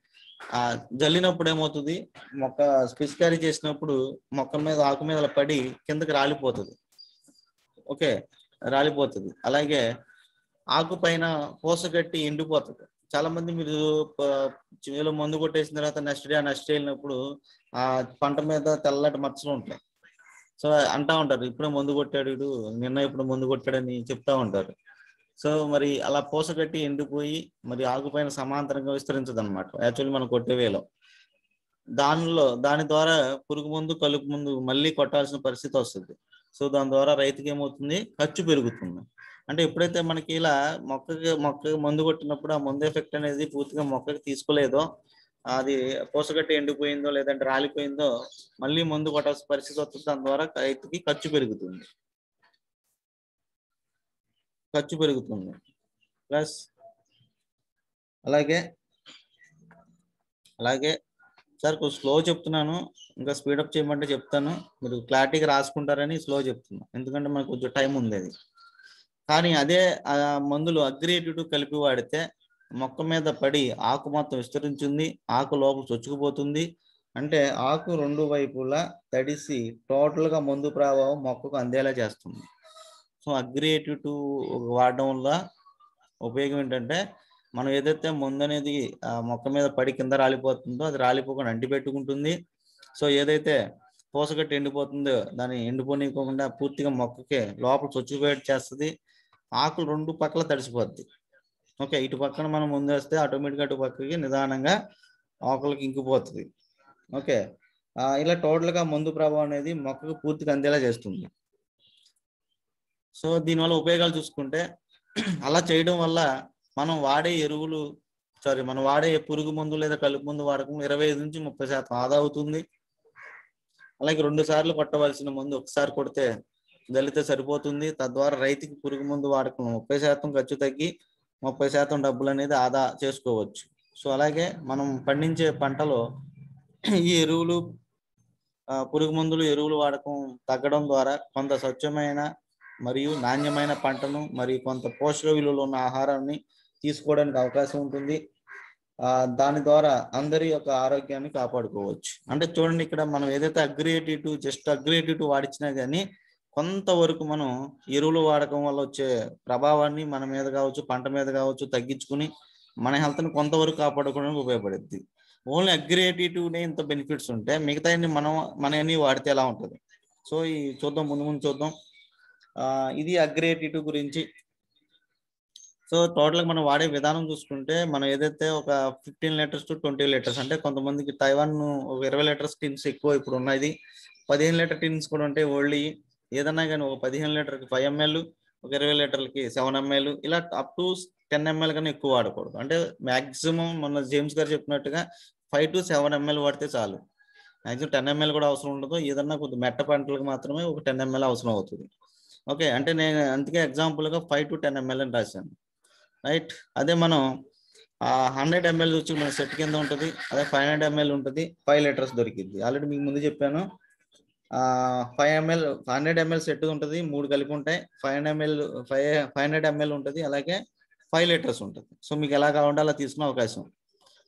Speaker 1: ఆ జల్లినప్పుడు ఏమవుతుంది? మొక్క పిచికారీ చేసినప్పుడు మొక్క మీద ఆకు మీద పడి కిందకి రాలిపోతుంది. ఓకే? రాలిపోతుంది. అలాగే ఆకు పైన పూస కట్టి ఎండిపోతుంది. చాలా మంది మీరు ప- చేలో మందు కొట్టేసిన తర్వాత నెక్స్ట్ డే నెక్స్ట్ డే వెళ్ళినప్పుడు ఆ పంట మీద తెల్లటి మచ్చలు ఉంటాయి. సో అంటా ఉంటారు ఇప్పుడే మందు కొట్టాడు నిన్న ఇప్పుడు మందు కొట్టాడని చెప్తా ఉంటారు. సో మరి అలా పూసగట్టి ఎండిపోయి మరి ఆకుపైన సమాంతరంగా విస్తరించదు అనమాట యాక్చువల్లీ మనం కొట్టే వేలో. దానిలో దాని ద్వారా పురుగు ముందు కలుపు ముందు మళ్ళీ కొట్టాల్సిన పరిస్థితి వస్తుంది. సో దాని ద్వారా రైతుకి ఏమవుతుంది? ఖర్చు పెరుగుతుంది. అంటే ఎప్పుడైతే మనకి ఇలా మొక్కకి మొక్క మందు కొట్టినప్పుడు ఆ మందు ఎఫెక్ట్ అనేది పూర్తిగా మొక్కకి తీసుకోలేదో అది పూసగట్టి ఎండిపోయిందో లేదంటే రాలిపోయిందో మళ్ళీ మందు కొట్టాల్సిన పరిస్థితి వస్తుంది. దాని ద్వారా రైతుకి ఖర్చు పెరుగుతుంది. ఖర్చు పెరుగుతుంది. ప్లస్ అలాగే అలాగే సార్ కొంచెం స్లో చెప్తున్నాను. ఇంకా స్పీడప్ చేయమంటే చెప్తాను. మీరు క్లారిటీగా రాసుకుంటారని స్లో చెప్తున్నాను ఎందుకంటే మనకు కొంచెం టైం ఉంది అది కానీ అదే ఆ మందులు అగ్రియేటివ్ కలిపి వాడితే మొక్క మీద పడి ఆకు మొత్తం విస్తరించింది. ఆకు లోపల చొచ్చుకుపోతుంది. అంటే ఆకు రెండు వైపులా తడిసి టోటల్గా మందు ప్రభావం మొక్కకు అందేలా చేస్తుంది. సో అగ్రియేటివ్ వాడడం వల్ల ఉపయోగం ఏంటంటే మనం ఏదైతే ముందు అనేది ఆ మొక్క మీద పడి కింద రాలిపోతుందో అది రాలిపోకుండా అంటి పెట్టుకుంటుంది. సో ఏదైతే పూసగట్టి ఎండిపోతుందో దాన్ని ఎండిపోనివ్వకుండా పూర్తిగా మొక్కకి లోపల చొచ్చుపోయేట్టు చేస్తుంది ఆకులు రెండు పక్కల తడిసిపోద్ది. ఓకే ఇటు పక్కన మనం ముందు వేస్తే ఆటోమేటిక్గా అటు పక్కకి నిదానంగా ఆకులకి ఇంకిపోతుంది. ఓకే ఇలా టోటల్గా మందు ప్రభావం అనేది మొక్కకు పూర్తిగా అందేలా చేస్తుంది. సో దీనివల్ల ఉపయోగాలు చూసుకుంటే అలా చేయడం వల్ల మనం వాడే ఎరువులు సారీ మనం వాడే పురుగు మందు లేదా కలుపు మందు వాడకం ఇరవై ఐదు నుంచి ముప్పై శాతం ఆదా అవుతుంది. అలాగే రెండు సార్లు కొట్టవలసిన మందు ఒకసారి కొడితే దళితే సరిపోతుంది. తద్వారా రైతుకి పురుగు మందు వాడకం ముప్పై శాతం ఖర్చు తగ్గి ముప్పై శాతం డబ్బులు అనేది ఆదా చేసుకోవచ్చు. సో అలాగే మనం పండించే పంటలో ఈ ఎరువులు ఆ, పురుగు మందులు ఎరువులు వాడకం తగ్గడం ద్వారా కొంత స్వచ్ఛమైన మరియు నాణ్యమైన పంటను మరియు కొంత పోషక విలువలు ఉన్న ఆహారాన్ని తీసుకోవడానికి అవకాశం ఉంటుంది. ఆ దాని ద్వారా అందరి యొక్క ఆరోగ్యాన్ని కాపాడుకోవచ్చు. అంటే చూడండి ఇక్కడ మనం ఏదైతే అగ్రియేటివ్ జస్ట్ అగ్రియేటివ్ వాడిచ్చినా కానీ కొంతవరకు మనం ఎరువులు వాడకం వల్ల వచ్చే ప్రభావాన్ని మన మీద కావచ్చు పంట మీద కావచ్చు తగ్గించుకుని మన హెల్త్ని కొంతవరకు కాపాడుకోవడానికి ఉపయోగపడుద్ది. ఓన్లీ అగ్రియేటివ్నే ఇంత బెనిఫిట్స్ ఉంటే మిగతా మనం మన అన్ని వాడితే ఎలా ఉంటుంది? సో ఈ చూద్దాం ముందు ముందు చూద్దాం. ఇది అగ్రియేటివ్ గురించి. సో టోటల్ మనం వాడే విధానం చూసుకుంటే మనం ఏదైతే ఒక fifteen litres to twenty litres అంటే కొంతమందికి తైవాన్ ఒక ఇరవై లీటర్స్ టిన్స్ ఎక్కువ ఇప్పుడు ఉన్నది పదిహేను లీటర్ టిన్స్ కూడా ఉంటాయి ఓల్డ్ ఏదన్నా కానీ ఒక పదిహేను లీటర్కి ఫైవ్ ఎంఎల్ ఒక ఇరవై లీటర్లకి సెవెన్ ఎంఎల్ ఇలా అప్ టు టెన్ ఎంఎల్ కన్నా ఎక్కువ వాడకూడదు. అంటే మాక్సిమం మన జేమ్స్ గారు చెప్పినట్టుగా ఫైవ్ టు సెవెన్ ఎంఎల్ వాడితే చాలు. మాక్సిమం టెన్ ఎంఎల్ కూడా అవసరం ఉండదు. ఏదన్నా కొద్ది మెట్ట పంటలకు మాత్రమే ఒక టెన్ ఎంఎల్ అవసరం అవుతుంది. ఓకే అంటే నేను అందుకే ఎగ్జాంపుల్గా ఫైవ్ టు టెన్ ఎంఎల్ అని రాశాను. రైట్ అదే మనం హండ్రెడ్ ఎంఎల్ వచ్చి మన సెట్ కింద ఉంటుంది అదే ఫైవ్ హండ్రెడ్ ఎంఎల్ ఉంటుంది ఫైవ్ లీటర్స్ దొరికింది ఆల్రెడీ మీకు ముందు చెప్పాను. Five ML hundred ML set ఉంటుంది మూడు కలిపి ఉంటాయి. Five hundred ML five five hundred ML ఉంటుంది అలాగే ఫైవ్ లీటర్స్ ఉంటుంది. సో మీకు ఎలా కావాలంటే అలా తీసుకునే అవకాశం.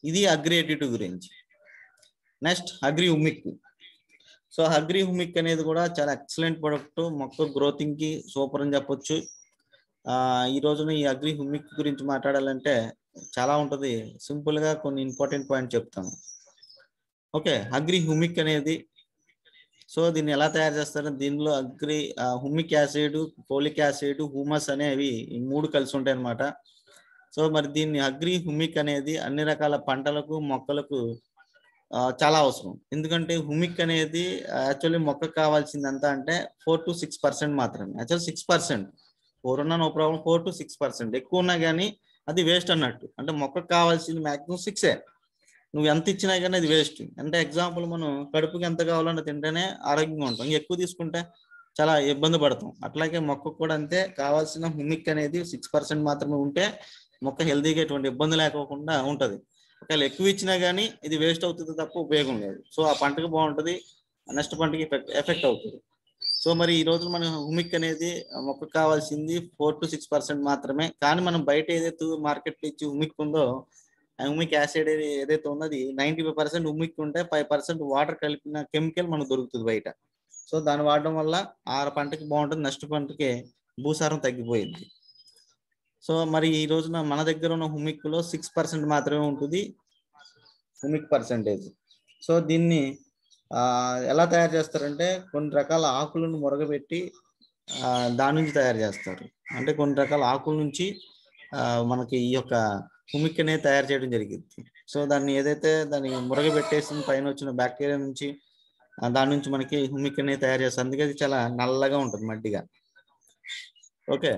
Speaker 1: ఇది అగ్రియేటివ్ గురించి. Next agri humic so agri humic అనేది కూడా చాలా ఎక్సలెంట్ ప్రొడక్ట్ మొక్క గ్రోతింగ్కి సూపర్ అని చెప్పొచ్చు. ఆ ఈ రోజున ఈ అగ్రి హుమిక్ గురించి మాట్లాడాలంటే చాలా ఉంటది. సింపుల్గా కొన్ని ఇంపార్టెంట్ పాయింట్ చెప్తాను. ఓకే అగ్రి హుమిక్ అనేది సో దీన్ని ఎలా తయారు చేస్తారు దీనిలో agri humic acid folic acid humus అనేవి ఈ మూడు కలిసి ఉంటాయి అన్నమాట సో మరి దీన్ని అగ్రి హుమిక్ అనేది అన్ని రకాల పంటలకు మొక్కలకు చాలా అవసరం. ఎందుకంటే హుమిక్ అనేది యాక్చువల్లీ మొక్కకు కావాల్సింది ఎంత అంటే ఫోర్ టు సిక్స్ పర్సెంట్ మాత్రమే. Actual six percent. ఫోర్ ఉన్నా no problem four to six percent. ఎక్కువ ఉన్నా కానీ అది వేస్ట్ అన్నట్టు. అంటే మొక్కకు కావాల్సింది మాక్సిమం సిక్సే నువ్వు ఎంత ఇచ్చినా కానీ అది వేస్ట్. అంటే ఎగ్జాంపుల్ మనం కడుపుకి ఎంత కావాలన్నా తింటేనే ఆరోగ్యంగా ఉంటాం. ఇంకా ఎక్కువ తీసుకుంటే చాలా ఇబ్బంది పడతాం. అట్లాగే మొక్కకు కూడా అంతే. కావాల్సిన హుమిక్ అనేది సిక్స్ పర్సెంట్ మాత్రమే ఉంటే మొక్క హెల్తీగా ఎటువంటి ఇబ్బంది లేకోకుండా ఉంటుంది. ఒకవేళ ఎక్కువ ఇచ్చినా కానీ ఇది వేస్ట్ అవుతుంది తప్ప ఉపయోగం లేదు. సో ఆ పంటకు బాగుంటది నెక్స్ట్ పంటకి ఎఫెక్ట్ ఎఫెక్ట్ అవుతుంది. సో మరి ఈ రోజు మన హుమిక్ అనేది మొక్కకు కావాల్సింది ఫోర్ టు సిక్స్ పర్సెంట్ మాత్రమే. కానీ మనం బయట ఏదైతే మార్కెట్ ఇచ్చి హుమిక్ ఉందో ఆ హుమిక్ యాసిడ్ ఏదైతే ఉన్నది నైంటీ ఫైవ్ పర్సెంట్ హుమిక్ ఉంటే ఫైవ్ పర్సెంట్ వాటర్ కలిపిన కెమికల్ మనకు దొరుకుతుంది బయట. సో దాన్ని వాడడం వల్ల ఆ పంటకి బాగుంటుంది నెక్స్ట్ పంటకి భూసారం తగ్గిపోయింది. సో మరి ఈ రోజున మన దగ్గర ఉన్న హుమిక్లో సిక్స్ పర్సెంట్ మాత్రమే ఉంటుంది. హుమిక్ పర్సెంటేజ్ సో దీన్ని ఎలా తయారు చేస్తారంటే కొన్ని రకాల ఆకులను మురగబెట్టి దాని నుంచి తయారు చేస్తారు. అంటే కొన్ని రకాల ఆకుల నుంచి మనకి ఈ యొక్క హుమిక్ అనేది తయారు చేయడం జరిగింది. సో దాన్ని ఏదైతే దాన్ని మురగబెట్టేసిన పైన వచ్చిన బ్యాక్టీరియా నుంచి దాని నుంచి మనకి హుమిక్ అనేది తయారు చేస్తారు. అందుకే అది చాలా నల్లగా ఉంటుంది మట్టిగా ఓకే.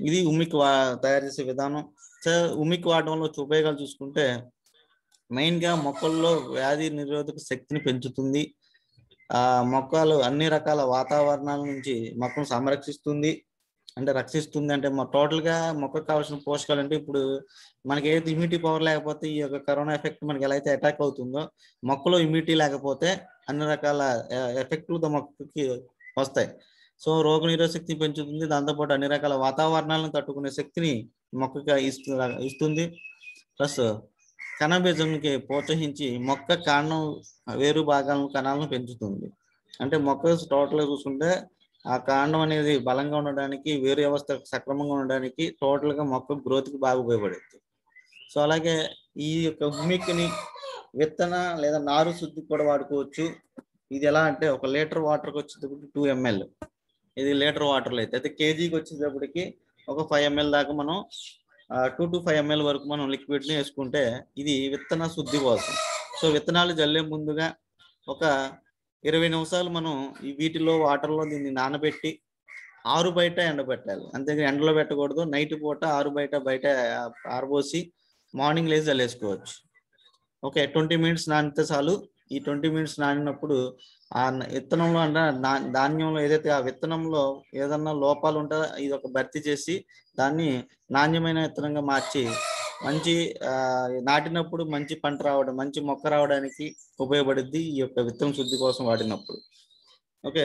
Speaker 1: ఇది ఉమ్మికి వా తయారు చేసే విధానం. సో ఉమ్మిక్ వాడడం ఉపయోగాలు చూసుకుంటే మెయిన్గా మొక్కల్లో వ్యాధి నిరోధక శక్తిని పెంచుతుంది. ఆ మొక్కలు అన్ని రకాల వాతావరణాల నుంచి మొక్కను సంరక్షిస్తుంది. అంటే రక్షిస్తుంది అంటే టోటల్గా మొక్కకు కావాల్సిన పోషకాలు అంటే ఇప్పుడు మనకి ఏది ఇమ్యూనిటీ పవర్ లేకపోతే ఈ యొక్క కరోనా ఎఫెక్ట్ మనకి ఎలా అయితే అటాక్ అవుతుందో మొక్కలో ఇమ్యూనిటీ లేకపోతే అన్ని రకాల ఎఫెక్ట్లు మొక్కకి వస్తాయి. సో రోగ నిరోధశక్తిని పెంచుతుంది. దాంతోపాటు అన్ని రకాల వాతావరణాలను తట్టుకునే శక్తిని మొక్కకి ఇస్తు ఇస్తుంది. ప్లస్ కణబీజంకి ప్రోత్సహించి మొక్క కాండం వేరు భాగాలను కణాలను పెంచుతుంది. అంటే మొక్క టోటల్గా చూసుకుంటే ఆ కాండం అనేది బలంగా ఉండడానికి వేరు వ్యవస్థ సక్రమంగా ఉండడానికి టోటల్గా మొక్క గ్రోత్కి బాగా ఉపయోగపడుతుంది. సో అలాగే ఈ యొక్క హుమిక్ని విత్తన లేదా నారు శుద్ధికి కూడా వాడుకోవచ్చు. ఇది ఎలా అంటే ఒక లీటర్ వాటర్కి వచ్చేటప్పుడు టూ ఎంఎల్. ఇది లీటర్ వాటర్లో అయితే. అయితే కేజీకి వచ్చేటప్పటికి ఒక ఫైవ్ ఎంఎల్ దాకా మనం టూ టు ఫైవ్ ఎంఎల్ వరకు మనం లిక్విడ్ని వేసుకుంటే ఇది విత్తన శుద్ధి కోసం. సో విత్తనాలు జల్లే ముందుగా ఒక ఇరవై నిమిషాలు మనం ఈ వీటిలో వాటర్లో దీన్ని నానబెట్టి ఆరు బయట ఎండబెట్టాలి. అంతే ఎండలో పెట్టకూడదు. నైట్ పూట ఆరు బయట బయట ఆరబోసి మార్నింగ్ లేచి జల్లేసుకోవచ్చు. ఓకే ట్వంటీ మినిట్స్ నానితే చాలు. ఈ ట్వంటీ మినిట్స్ నానినప్పుడు ఆ విత్తనంలో అంటే ధాన్యంలో ఏదైతే ఆ విత్తనంలో ఏదన్నా లోపాలు ఉంటే ఇది ఒక భర్తీ చేసి దాన్ని నాణ్యమైన విత్తనంగా మార్చి మంచి ఆ, నాటినప్పుడు మంచి పంట రావడం మంచి మొక్క రావడానికి ఉపయోగపడుద్ది ఈ యొక్క విత్తనం శుద్ధి కోసం వాడినప్పుడు. ఓకే?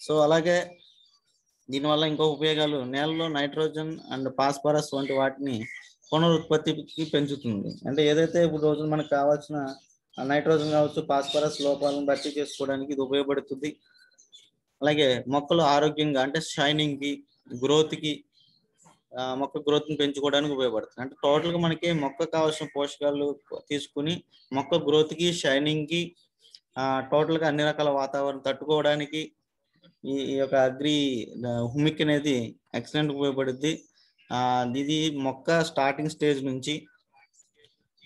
Speaker 1: సో అలాగే దీనివల్ల ఇంకో ఉపయోగాలు నేలలో నైట్రోజన్ అండ్ ఫాస్ఫరస్ వంటి వాటిని పునరుత్పత్తికి పెంచుతుంది. అంటే ఏదైతే ఇప్పుడు రోజు మనకు కావాల్సిన నైట్రోజన్ కావచ్చు ఫాస్ఫరస్ లోపాలను భర్తీ చేసుకోవడానికి ఇది ఉపయోగపడుతుంది. అలాగే మొక్కలు ఆరోగ్యంగా అంటే షైనింగ్కి గ్రోత్కి మొక్క గ్రోత్ని పెంచుకోవడానికి ఉపయోగపడుతుంది. అంటే టోటల్గా మనకి మొక్క కావాల్సిన పోషకాలు తీసుకుని మొక్క గ్రోత్కి షైనింగ్కి టోటల్ అన్ని రకాల వాతావరణం తట్టుకోవడానికి ఈ యొక్క అగ్రి హుమిక్ అనేది ఎక్సలెంట్ ఉపయోగపడుద్ది. ఆ ఇది మొక్క స్టార్టింగ్ స్టేజ్ నుంచి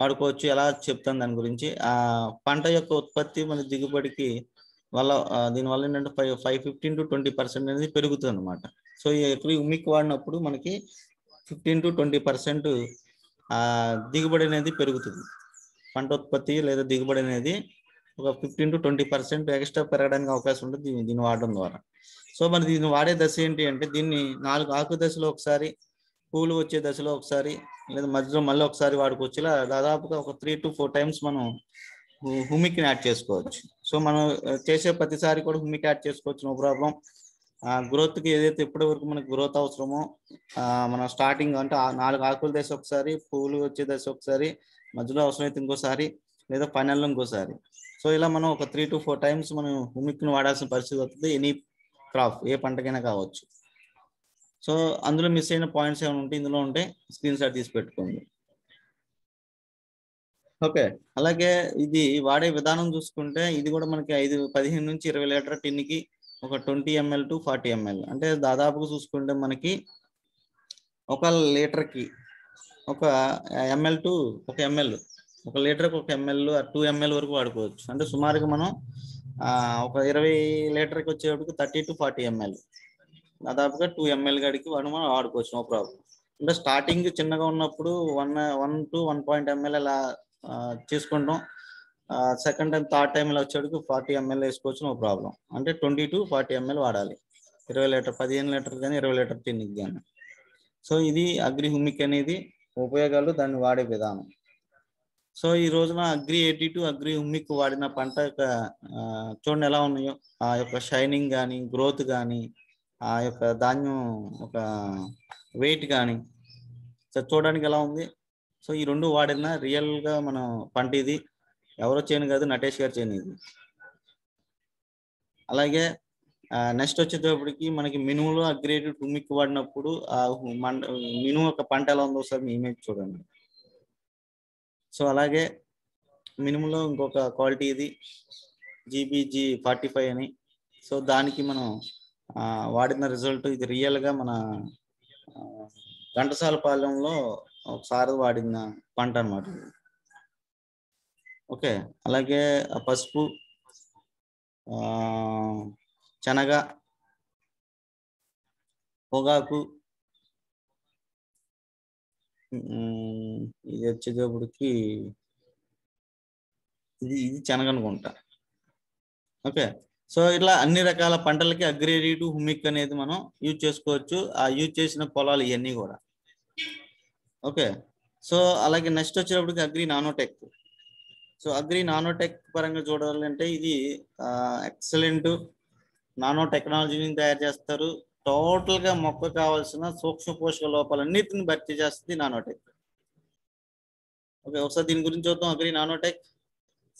Speaker 1: వాడుకోవచ్చు ఎలా చెప్తాను దాని గురించి. ఆ పంట యొక్క ఉత్పత్తి మన దిగుబడికి వల్ల దీని దీనివల్ల ఏంటంటే five five fifteen to twenty percent అనేది పెరుగుతుంది అనమాట సో ఈ ఎక్కువ ఉమిక్ వాడినప్పుడు మనకి ఫిఫ్టీన్ టు ట్వంటీ పర్సెంట్ దిగుబడి అనేది పెరుగుతుంది. పంట ఉత్పత్తి లేదా దిగుబడి అనేది ఒక fifteen to twenty percent extra పెరగడానికి అవకాశం ఉంటుంది దీన్ని దీన్ని వాడడం ద్వారా. సో మరి దీన్ని వాడే దశ ఏంటి అంటే దీన్ని నాలుగు ఆకు దశలో ఒకసారి పూలు వచ్చే దశలో ఒకసారి లేదా మధ్యలో మళ్ళీ ఒకసారి వాడుకోవచ్చు ఇలా దాదాపుగా ఒక త్రీ టు ఫోర్ టైమ్స్ మనం హుమిక్ యాడ్ చేసుకోవచ్చు. సో మనం చేసే ప్రతిసారి కూడా హుమిక్ యాడ్ చేసుకోవచ్చు నో ప్రాబ్లం. గ్రోత్కి ఏదైతే ఇప్పటి వరకు మనకి గ్రోత్ అవసరమో మన మనం స్టార్టింగ్ అంటే నాలుగు ఆకులు దశ ఒకసారి పువ్వులు వచ్చే దశ ఒకసారి మధ్యలో అవసరమైతే ఇంకోసారి లేదా ఫైనల్లో ఇంకోసారి. సో ఇలా మనం ఒక త్రీ టు ఫోర్ టైమ్స్ మనం హుమిక్ని వాడాల్సిన పరిస్థితి వస్తుంది ఎనీ క్రాప్ ఏ పంటకైనా కావచ్చు. సో అందులో మిస్ అయిన పాయింట్స్ ఏమైనా ఉంటే ఇందులో ఉంటే స్క్రీన్ షాట్ తీసి పెట్టుకోండి. ఓకే అలాగే ఇది వాడే విధానం చూసుకుంటే ఇది కూడా మనకి ఐదు పదిహేను నుంచి ఇరవై లీటర్ టిన్కి ఒక twenty ML to forty ML. అంటే దాదాపుగా చూసుకుంటే మనకి ఒక లీటర్కి ఒక ఎంఎల్ టు ఒక ఎంఎల్ ఒక లీటర్కి ఒక ఎంఎల్ టూ ఎంఎల్ వరకు వాడుకోవచ్చు. అంటే సుమారుగా మనం ఒక ఇరవై లీటర్కి వచ్చేటప్పుడు థర్టీ టు ఫార్టీ ఎంఎల్. దాదాపుగా టూ ఎంఎల్ గడికి వాడు మనం వాడుకోవచ్చు నో ప్రాబ్లం అంటే స్టార్టింగ్ చిన్నగా ఉన్నప్పుడు one one to one point ML అలా చేసుకుంటాం సెకండ్ టైం థర్డ్ టైం ఇలా వచ్చేటికి ఫార్టీ ఎంఎల్ వేసుకోవచ్చు నో ప్రాబ్లం అంటే ట్వంటీ టు ఫార్టీ ఎంఎల్ వాడాలి. ఇరవై లీటర్ పదిహేను లీటర్ కానీ ఇరవై లీటర్ టిన్కి కానీ సో ఇది అగ్రి హుమిక్ అనేది ఉపయోగాలు దాన్ని వాడే విధానం. సో ఈ రోజున agri eighty two agri humic వాడిన పంట యొక్క చూడండి ఎలా ఉన్నాయో. ఆ యొక్క షైనింగ్ కానీ గ్రోత్ కానీ ఆ యొక్క ధాన్యం ఒక వెయిట్ కానీ సో చూడడానికి ఎలా ఉంది? సో ఈ రెండు వాడిన రియల్గా మనం పంట ఇది ఎవరో చేయను కాదు నటేష్ గారు చేయను ఇది. అలాగే నెక్స్ట్ వచ్చేటప్పటికి మనకి మినుములో అగ్రేటెడ్ హుమిక్ వాడినప్పుడు ఆ మండ మినుము ఒక పంట ఎలా ఉందో ఒకసారి మీ ఇమేజ్ చూడండి. సో అలాగే మినుములో ఇంకొక క్వాలిటీ ఇది జీబీజీ ఫార్టీ ఫైవ్ అని. సో దానికి మనం వాడిన రిజల్ట్ ఇది రియల్గా మన ఘంటసాల పాలెంలో ఒకసారి వాడిన పంట అనమాట ఇది. ఓకే అలాగే పసుపు ఆ, శనగ పొగాకు ఇది వచ్చేటప్పటికి ఇది ఇది శనగ అనుకుంటా ఓకే. సో ఇట్లా అన్ని రకాల పంటలకి అగ్రేరిడ్ హుమిక్ అనేది మనం యూజ్ చేసుకోవచ్చు. ఆ యూజ్ చేసిన పొలాలు ఇవన్నీ కూడా. ఓకే. సో అలాగే నెక్స్ట్ వచ్చేటప్పటికి agri nanotech. So agri nanotech పరంగా చూడాలంటే ఇది ఎక్సలెంట్ నానో టెక్నాలజీని తయారు చేస్తారు. టోటల్గా మొక్క కావాల్సిన సూక్ష్మ పోషక లోపాలన్నిటిని భర్తీ చేస్తుంది నానోటెక్. ఓకే ఒకసారి దీని గురించి చూద్దాం. Agri Nanotech.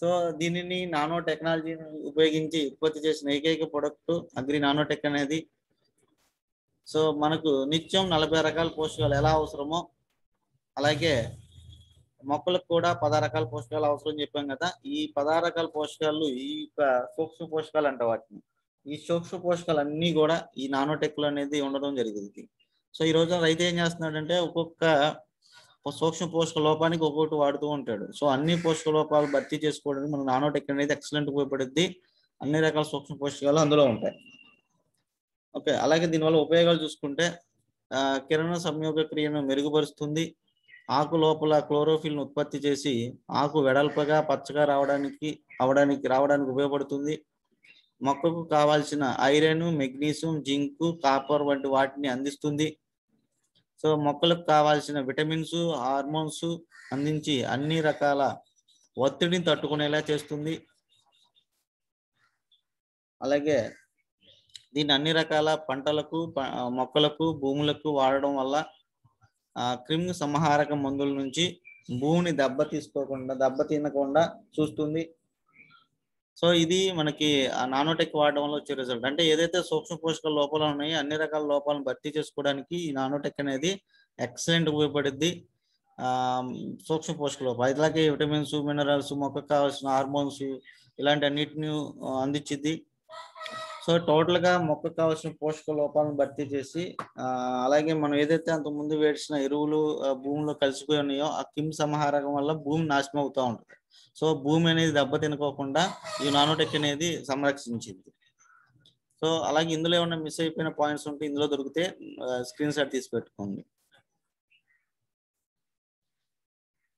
Speaker 1: సో దీనిని నానో టెక్నాలజీని ఉపయోగించి ఉత్పత్తి చేసిన ఏకైక ప్రొడక్ట్ అగ్రి నానోటెక్ అనేది. సో మనకు నిత్యం నలభై రకాల పోషకాలు ఎలా అవసరమో అలాగే మొక్కలకు కూడా పదహారు రకాల పోషకాలు అవసరం చెప్పాం కదా. ఈ పదహారు రకాల పోషకాలు ఈ యొక్క సూక్ష్మ పోషకాలు అంట వాటిని. ఈ సూక్ష్మ పోషకాలు అన్ని కూడా ఈ నానోటెక్లు అనేది ఉండడం జరిగింది. సో ఈ రోజు రైతు ఏం చేస్తున్నాడంటే ఒక్కొక్క సూక్ష్మ పోషక లోపానికి ఒక్కొక్కటి వాడుతూ ఉంటాడు. సో అన్ని పోషక లోపాలు భర్తీ చేసుకోవడానికి మన నానోటెక్ అనేది ఎక్సలెంట్ ఉపయోగపడుద్ది. అన్ని రకాల సూక్ష్మ పోషకాలు అందులో ఉంటాయి. ఓకే అలాగే దీనివల్ల ఉపయోగాలు చూసుకుంటే కిరణ సంయోగ క్రియను మెరుగుపరుస్తుంది. ఆకు లోపల క్లోరోఫిల్ ఉత్పత్తి చేసి ఆకు వెడల్పగా పచ్చగా రావడానికి అవడానికి రావడానికి ఉపయోగపడుతుంది. మొక్కకు కావాల్సిన ఐరన్ మెగ్నీషియం జింక్ కాపర్ వంటి వాటిని అందిస్తుంది. సో మొక్కలకు కావాల్సిన విటమిన్స్ హార్మోన్స్ అందించి అన్ని రకాల ఒత్తిడిని తట్టుకునేలా చేస్తుంది. అలాగే దీన్ని అన్ని రకాల పంటలకు మొక్కలకు భూములకు వాడడం వల్ల క్రిమి సంహారక మందుల నుంచి భూమిని దెబ్బ తీసుకోకుండా దెబ్బ తినకుండా చూస్తుంది. సో ఇది మనకి ఆ నానోటెక్ వాడడం వల్ల వచ్చే రిజల్ట్. అంటే ఏదైతే సూక్ష్మ పోషక లోపాలు ఉన్నాయో అన్ని రకాల లోపాలను భర్తీ చేసుకోవడానికి ఈ నానోటెక్ అనేది ఎక్సలెంట్ ఉపయోగపడుద్ది. ఆ సూక్ష్మ పోషక లోపాలు. ఇలాగే విటమిన్స్ మినరల్స్ మొక్కకు కావాల్సిన హార్మోన్స్ ఇలాంటి అన్నిటిని అందించిద్ది. సో టోటల్గా మొక్కకు కావాల్సిన పోషక లోపాలను భర్తీ చేసి అలాగే మనం ఏదైతే అంత ముందు వేడిసిన ఎరువులు భూమిలో కలిసిపోయి ఉన్నాయో ఆ కిమ్ సంహారకం వల్ల భూమి నాశనం అవుతూ ఉంటుంది. సో భూమి అనేది దెబ్బ తినుకోకుండా ఈ నానోటెక్ అనేది సంరక్షించింది. సో అలాగే ఇందులో ఏమైనా మిస్ అయిపోయిన పాయింట్స్ ఉంటే ఇందులో దొరికితే స్క్రీన్ షాట్ తీసి పెట్టుకోండి.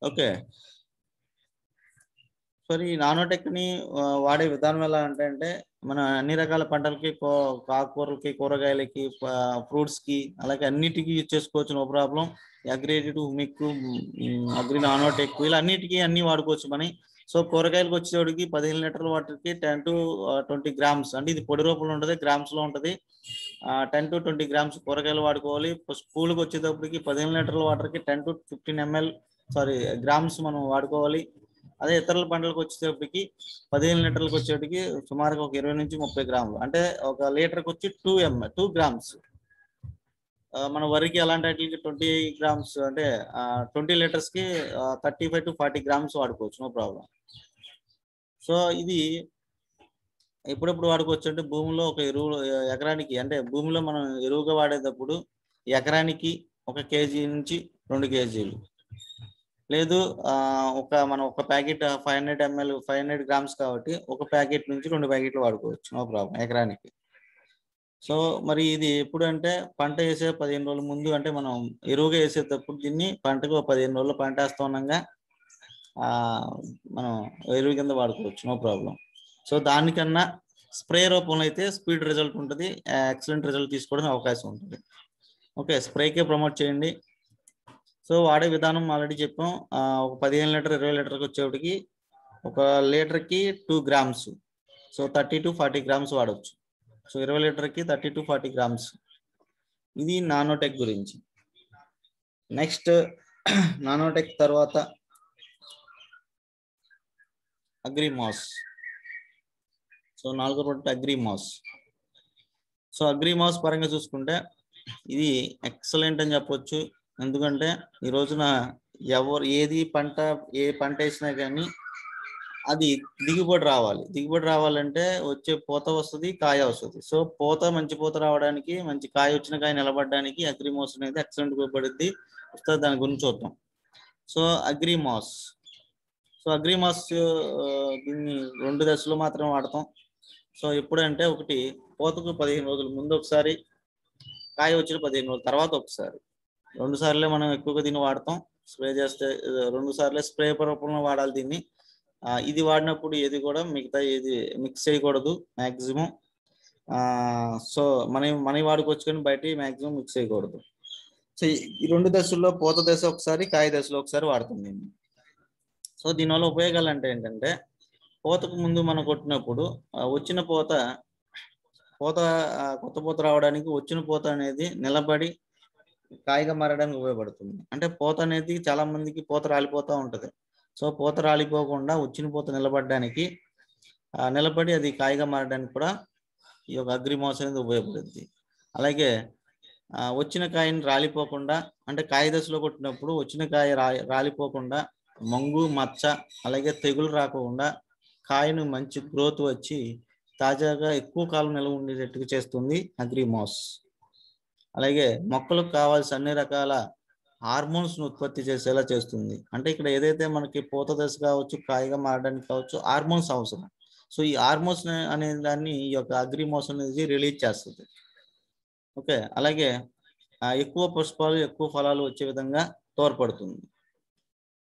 Speaker 1: ఓకే. సో ఈ నానోటెక్ని వాడే విధానం ఎలా అంటే అంటే మన అన్ని రకాల పంటలకి ఆకుకూరలకి కూరగాయలకి ఫ్రూట్స్కి అలాగే అన్నిటికీ యూజ్ చేసుకోవచ్చు నో ప్రాబ్లం. అగ్రేటెడ్ మిక్ అగ్రి నానోటెక్ ఇలా అన్నిటికీ అన్ని వాడుకోవచ్చు మనం. సో కూరగాయలకు వచ్చేవాడికి పదిహేను లీటర్ల వాటర్కి టెన్ టు ట్వంటీ గ్రామ్స్. అంటే ఇది పొడి రూపంలో ఉంటుంది గ్రామ్స్లో ఉంటుంది టెన్ టు ట్వంటీ గ్రామ్స్ కూరగాయలు వాడుకోవాలి. స్కూల్కి వచ్చేటప్పటికి పదిహేను లీటర్ల వాటర్కి ten to fifteen ML sorry grams మనం వాడుకోవాలి. అదే ఇతరుల పంటలకు వచ్చేటప్పటికి పదిహేను లీటర్లకు వచ్చేటికి సుమారుగా ఒక ఇరవై నుంచి ముప్పై గ్రాములు. అంటే ఒక లీటర్కి వచ్చి టూ ఎం టూ గ్రామ్స్. మన వరికి అలాంటి వాటికి ట్వంటీ గ్రామ్స్ అంటే twenty లీటర్స్కి thirty five to forty grams వాడుకోవచ్చు నో ప్రాబ్లం. సో ఇది ఎప్పుడెప్పుడు వాడుకోవచ్చు అంటే భూమిలో ఒక ఎరువు ఎకరానికి అంటే భూమిలో మనం ఎరువుగా వాడేటప్పుడు ఎకరానికి ఒక కేజీ నుంచి రెండు కేజీలు. లేదు ఆ, ఒక మనం ఒక packet five hundred ML five hundred grams కాబట్టి ఒక ప్యాకెట్ నుంచి రెండు ప్యాకెట్లు వాడుకోవచ్చు నో ప్రాబ్లం ఎకరానికి. సో మరి ఇది ఎప్పుడు అంటే పంట వేసే పదిహేను రోజుల ముందు అంటే మనం ఎరువుగా వేసేటప్పుడు దీన్ని పంటకు ఒక పదిహేను రోజులు పంట వేస్తుండగా మనం ఎరువు కింద వాడుకోవచ్చు నో ప్రాబ్లం. సో దానికన్నా స్ప్రే రూపంలో అయితే స్పీడ్ రిజల్ట్ ఉంటుంది ఎక్సలెంట్ రిజల్ట్ తీసుకోవడానికి అవకాశం ఉంటుంది. ఓకే స్ప్రేకే ప్రమోట్ చేయండి. సో వాడే విధానం ఆల్రెడీ చెప్పాం ఒక పదిహేను లీటర్ ఇరవై లీటర్కి వచ్చేటికి ఒక లీటర్కి two grams. So thirty to forty grams వాడవచ్చు సో ఇరవై లీటర్కి థర్టీ టు ఫార్టీ గ్రామ్స్. ఇది నానోటెక్ గురించి. నెక్స్ట్ నానోటెక్ తర్వాత అగ్రిమాస్. సో నాలుగో product agri mass. So agri mass పరంగా చూసుకుంటే ఇది ఎక్సలెంట్ అని చెప్పొచ్చు. ఎందుకంటే ఈ రోజున ఎవరు ఏది పంట ఏ పంట వేసినా కానీ అది దిగుబడి రావాలి. దిగుబడి రావాలంటే వచ్చే పూత వస్తుంది కాయ వస్తుంది. సో పూత మంచి పూత రావడానికి మంచి కాయ వచ్చిన కాయ నిలబడడానికి అగ్రిమోస్ అనేది ఎక్సలెంట్ ఉపయోగపడుద్ది. వస్తుంది దాని గురించి చూద్దాం. సో అగ్రిమాస్. సో అగ్రిమాస్ దీన్ని రెండు దశలు మాత్రమే వాడతాం. సో ఎప్పుడంటే ఒకటి పూతకు పదిహేను రోజుల ముందు ఒకసారి కాయ వచ్చిన పదిహేను రోజుల తర్వాత ఒకసారి. రెండు సార్లే మనం ఎక్కువగా దీన్ని వాడతాం. స్ప్రే చేస్తే రెండు సార్లే స్ప్రే రూపంలో వాడాలి దీన్ని. ఇది వాడినప్పుడు ఏది కూడా మిగతా ఏది మిక్స్ చేయకూడదు మ్యాక్సిమం సో మన మన వాడుకోవచ్చు కానీ బయట మ్యాక్సిమం మిక్స్ చేయకూడదు. సో ఈ- ఈ రెండు దశల్లో పూత దశ ఒకసారి కాయ దశలో ఒకసారి వాడుతుంది దీన్ని. సో దీనివల్ల ఉపయోగాలు అంటే ఏంటంటే పూతకు ముందు మనం కొట్టినప్పుడు వచ్చిన పూత పూత కొత్త పూత రావడానికి వచ్చిన పూత అనేది నిలబడి కాయగా మారడానికి ఉపయోగపడుతుంది. అంటే పూత అనేది చాలా మందికి పూత రాలిపోతూ ఉంటుంది. సో పూత రాలిపోకుండా వచ్చిన పూత నిలబడడానికి నిలబడి అది కాయగా మారడానికి కూడా ఈ యొక్క అగ్రిమోస్ అనేది ఉపయోగపడుద్ది. అలాగే వచ్చిన కాయని రాలిపోకుండా అంటే కాయ దశలో కొట్టినప్పుడు వచ్చిన కాయ రాలిపోకుండా మంగు మచ్చ అలాగే తెగులు రాకుండా కాయను మంచి గ్రోత్ వచ్చి తాజాగా ఎక్కువ కాలం నిల్వ ఉండేటట్టుగా చేస్తుంది అగ్రిమాస్. అలాగే మొక్కలకు కావాల్సిన అన్ని రకాల హార్మోన్స్ను ఉత్పత్తి చేసేలా చేస్తుంది. అంటే ఇక్కడ ఏదైతే మనకి పూత దశ కావచ్చు కాయగా మారడానికి కావచ్చు హార్మోన్స్ అవసరం. సో ఈ హార్మోన్స్ అనే దాన్ని ఈ యొక్క అగ్రిమోస్ అనేది రిలీజ్ చేస్తుంది. ఓకే? అలాగే ఎక్కువ పుష్పాలు ఎక్కువ ఫలాలు వచ్చే విధంగా తోడ్పడుతుంది.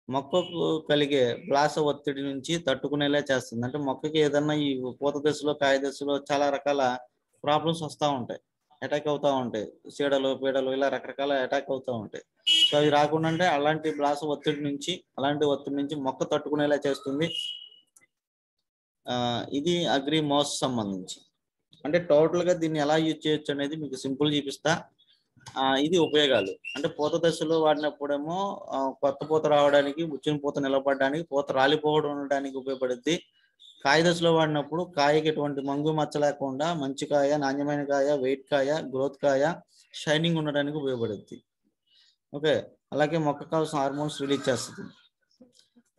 Speaker 1: మొక్కకు కలిగే బ్లాస ఒత్తిడి నుంచి తట్టుకునేలా చేస్తుంది. అంటే మొక్కకి ఏదన్నా ఈ పూత దశలో కాయ దశలో చాలా రకాల ప్రాబ్లమ్స్ వస్తూ ఉంటాయి. అటాక్ అవుతూ ఉంటాయి. చీడలు పీడలు ఇలా రకరకాల అటాక్ అవుతూ ఉంటాయి. సో అవి రాకుండా అంటే అలాంటి బ్లాస్ ఒత్తిడి నుంచి అలాంటి ఒత్తిడి నుంచి మొక్క తట్టుకునేలా చేస్తుంది. ఇది అగ్రి మోస్ సంబంధించి. అంటే టోటల్గా దీన్ని ఎలా యూజ్ చేయొచ్చు అనేది మీకు సింపుల్ చూపిస్తా. ఆ, ఇది ఉపయోగాలు. అంటే పూత దశలో వాడినప్పుడేమో కొత్త పూత రావడానికి ఉచ్చిన పూత నిలబడడానికి పూత రాలిపోవడం ఉండడానికి ఉపయోగపడుద్ది. కాయ దశలో వాడినప్పుడు కాయకి ఎటువంటి మంగు మచ్చ లేకుండా మంచి కాయ నాణ్యమైన కాయ వెయిట్ కాయ గ్రోత్ కాయ షైనింగ్ ఉండడానికి ఉపయోగపడుద్ది. ఓకే? అలాగే మొక్క కావాల్సిన హార్మోన్స్ రిలీజ్ చేస్తుంది.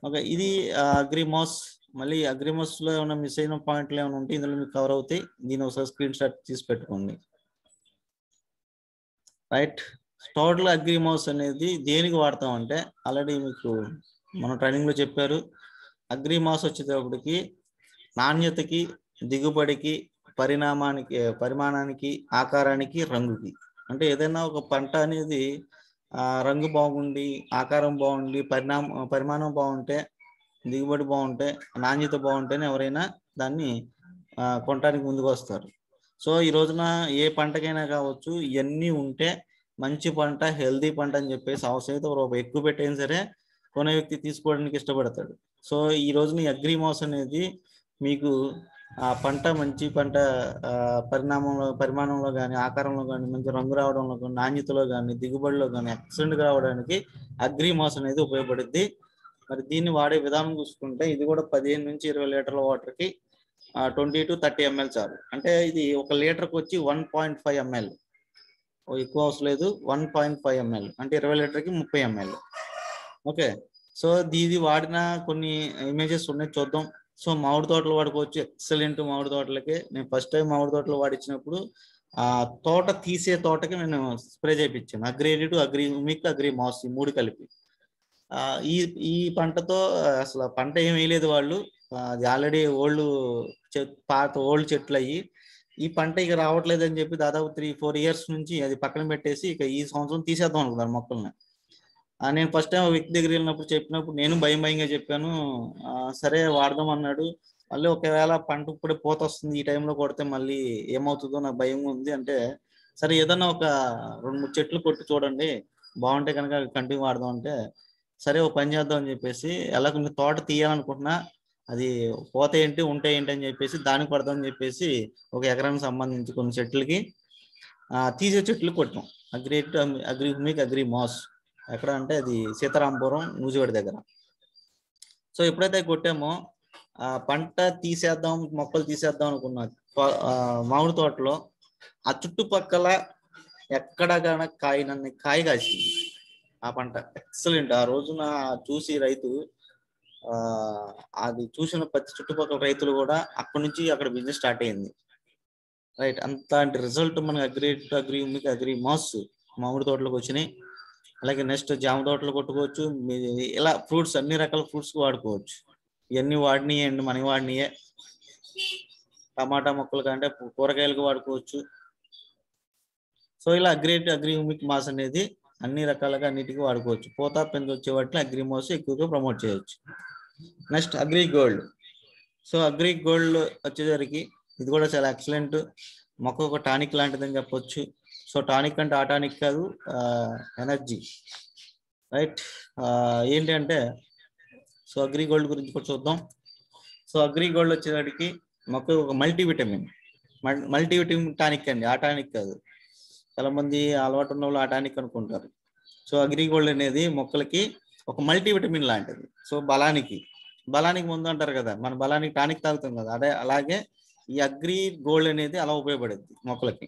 Speaker 1: ఓకే? ఇది అగ్రిమోస్. మళ్ళీ అగ్రిమోస్లో ఏమైనా మిస్ అయిన పాయింట్లు ఏమైనా ఉంటే ఇందులో మీకు కవర్ అవుతాయి. దీని ఒకసారి స్క్రీన్ షాట్ తీసి పెట్టుకోండి. రైట్ టోటల్ అగ్రిమోస్ అనేది దేనికి వాడతాం అంటే ఆల్రెడీ మీకు మన ట్రైనింగ్లో చెప్పారు. అగ్రిమాస్ వచ్చేటప్పటికి నాణ్యతకి దిగుబడికి పరిణామానికి పరిమాణానికి ఆకారానికి రంగుకి. అంటే ఏదైనా ఒక పంట అనేది రంగు బాగుండి ఆకారం బాగుండి పరిణామం పరిమాణం బాగుంటే దిగుబడి బాగుంటే నాణ్యత బాగుంటేనే ఎవరైనా దాన్ని కొనడానికి ముందుకు వస్తారు. సో ఈ రోజున ఏ పంటకైనా కావచ్చు ఇవన్నీ ఉంటే మంచి పంట హెల్దీ పంట అని చెప్పేసి అవసరం ఒక రూపాయి ఎక్కువ పెట్టైనా సరే కొనే వ్యక్తి తీసుకోవడానికి ఇష్టపడతాడు. సో ఈ రోజున అగ్రిమాస్ అనేది మీకు ఆ పంట మంచి పంట పరిణామంలో పరిమాణంలో కానీ ఆకారంలో కానీ మంచి రంగు రావడంలో కానీ నాణ్యతలో కానీ దిగుబడిలో కానీ ఎక్సలెంట్గా రావడానికి అగ్రిమాస్ అనేది ఉపయోగపడుద్ది. మరి దీన్ని వాడే విధానం చూసుకుంటే ఇది కూడా పదిహేను నుంచి ఇరవై లీటర్ల వాటర్కి ట్వంటీ టు థర్టీ ఎంఎల్ చాలు. అంటే ఇది ఒక లీటర్కి వచ్చి వన్ పాయింట్ ఫైవ్ ఎంఎల్. ఎక్కువ అవసరం లేదు. One point five ML. అంటే ఇరవై లీటర్కి ముప్పై ఎంఎల్. ఓకే. సో ఇది వాడిన కొన్ని ఇమేజెస్ ఉన్నాయి. చూద్దాం. సో మామిడి తోటలు వాడుకోవచ్చు. ఎక్సలెంట్ మామిడి తోటలకి. నేను ఫస్ట్ టైం మామిడి తోటలు వాడిచ్చినప్పుడు ఆ తోట తీసే తోటకి నేను స్ప్రే చేయించాను Agri to Agri Mix Agri Mass ఈ మూడు కలిపి. ఈ ఈ పంటతో అసలు పంట ఏం వేయలేదు వాళ్ళు. అది ఆల్రెడీ ఓల్డ్ పాత ఓల్డ్ చెట్లు అయ్యి ఈ పంట ఇక రావట్లేదు అని చెప్పి దాదాపు త్రీ ఫోర్ ఇయర్స్ నుంచి అది పక్కన పెట్టేసి ఇక ఈ సంవత్సరం తీసేద్దాం అనుకున్నారు మొక్కల్ని. నేను ఫస్ట్ టైం వ్యక్తి దగ్గర వెళ్ళినప్పుడు చెప్పినప్పుడు నేను భయం భయంగా చెప్పాను. ఆ, సరే వాడదాం అన్నాడు. మళ్ళీ ఒకవేళ పంట ఇప్పుడే పోత వస్తుంది ఈ టైంలో కొడితే మళ్ళీ ఏమవుతుందో నాకు భయం ఉంది అంటే సరే ఏదన్నా ఒక రెండు మూడు చెట్లు కొట్టి చూడండి బాగుంటే కనుక కంటిన్యూ వాడదాం అంటే సరే ఓ పని చేద్దాం అని చెప్పేసి ఎలా కొంచెం తోట తీయాలనుకుంటున్నా అది పోతే ఏంటి ఉంటే ఏంటి అని చెప్పేసి దానికి పడదాం అని చెప్పేసి ఒక ఎకరానికి సంబంధించి కొన్ని చెట్లకి ఆ, తీసే చెట్లు కొట్టాం. అగ్రి అగ్రి మీకు అగ్రి మాస్. ఎక్కడ అంటే అది సీతారాంపురం నూజివాడి దగ్గర. సో ఎప్పుడైతే కొట్టామో ఆ పంట తీసేద్దాం మొక్కలు తీసేద్దాం అనుకున్న ఆ, మామిడి తోటలో ఆ చుట్టుపక్కల ఎక్కడ కాన కాయనన్ని కాయ కాసింది. ఆ పంట ఎక్సలెంట్. ఆ రోజున చూసి రైతు ఆ అది చూసిన ప్రతి చుట్టుపక్కల రైతులు కూడా అక్కడి నుంచి అక్కడ బిజినెస్ స్టార్ట్ అయింది. రైట్ అంత రిజల్ట్ మనకి అగ్రి అగ్రి మీకు అగ్రి మాస్ మామిడి తోటలోకి వచ్చినాయి. అలాగే నెక్స్ట్ జామ తోటలు కొట్టుకోవచ్చు. ఇలా ఫ్రూట్స్ అన్ని రకాల ఫ్రూట్స్ వాడుకోవచ్చు. ఇవన్నీ వాడినాయి అండి మనకి వాడినాయే. టమాటా మొక్కలు కంటే కూరగాయలకు వాడుకోవచ్చు. సో ఇలా అగ్రి అగ్రిమిక్ మాస్ అనేది అన్ని రకాలుగా అన్నిటికీ వాడుకోవచ్చు. పోతా పెందు వచ్చే వాటిని అగ్రిమాస్ ఎక్కువగా ప్రమోట్ చేయొచ్చు. Next Agri Gold. So Agri Gold వచ్చేసరికి ఇది కూడా చాలా ఎక్సలెంట్. మొక్క ఒక టానిక్ లాంటిదని చెప్పొచ్చు. సో టానిక్ అంటే ఆటానిక్ కాదు ఎనర్జీ. రైట్? ఏంటి అంటే సో అగ్రి గోల్డ్ గురించి కూడా చూద్దాం. సో అగ్రి గోల్డ్ వచ్చేసరికి మాకు ఒక మల్టీవిటమిన్ మల్టీవిటమిన్ టానిక్ అండి ఆ టానిక్ కాదు. చాలా మంది అలవాటు ఉన్న వాళ్ళు ఆ టానిక్ అనుకుంటారు. సో అగ్రి గోల్డ్ అనేది మొక్కలకి ఒక మల్టీవిటమిన్ లాంటిది. సో బలానికి బలానికి ముందు అంటారు కదా మన బలానికి టానిక్ తాగుతాం కదా అదే అలాగే ఈ అగ్రి గోల్డ్ అనేది అలా ఉపయోగపడుద్ది మొక్కలకి.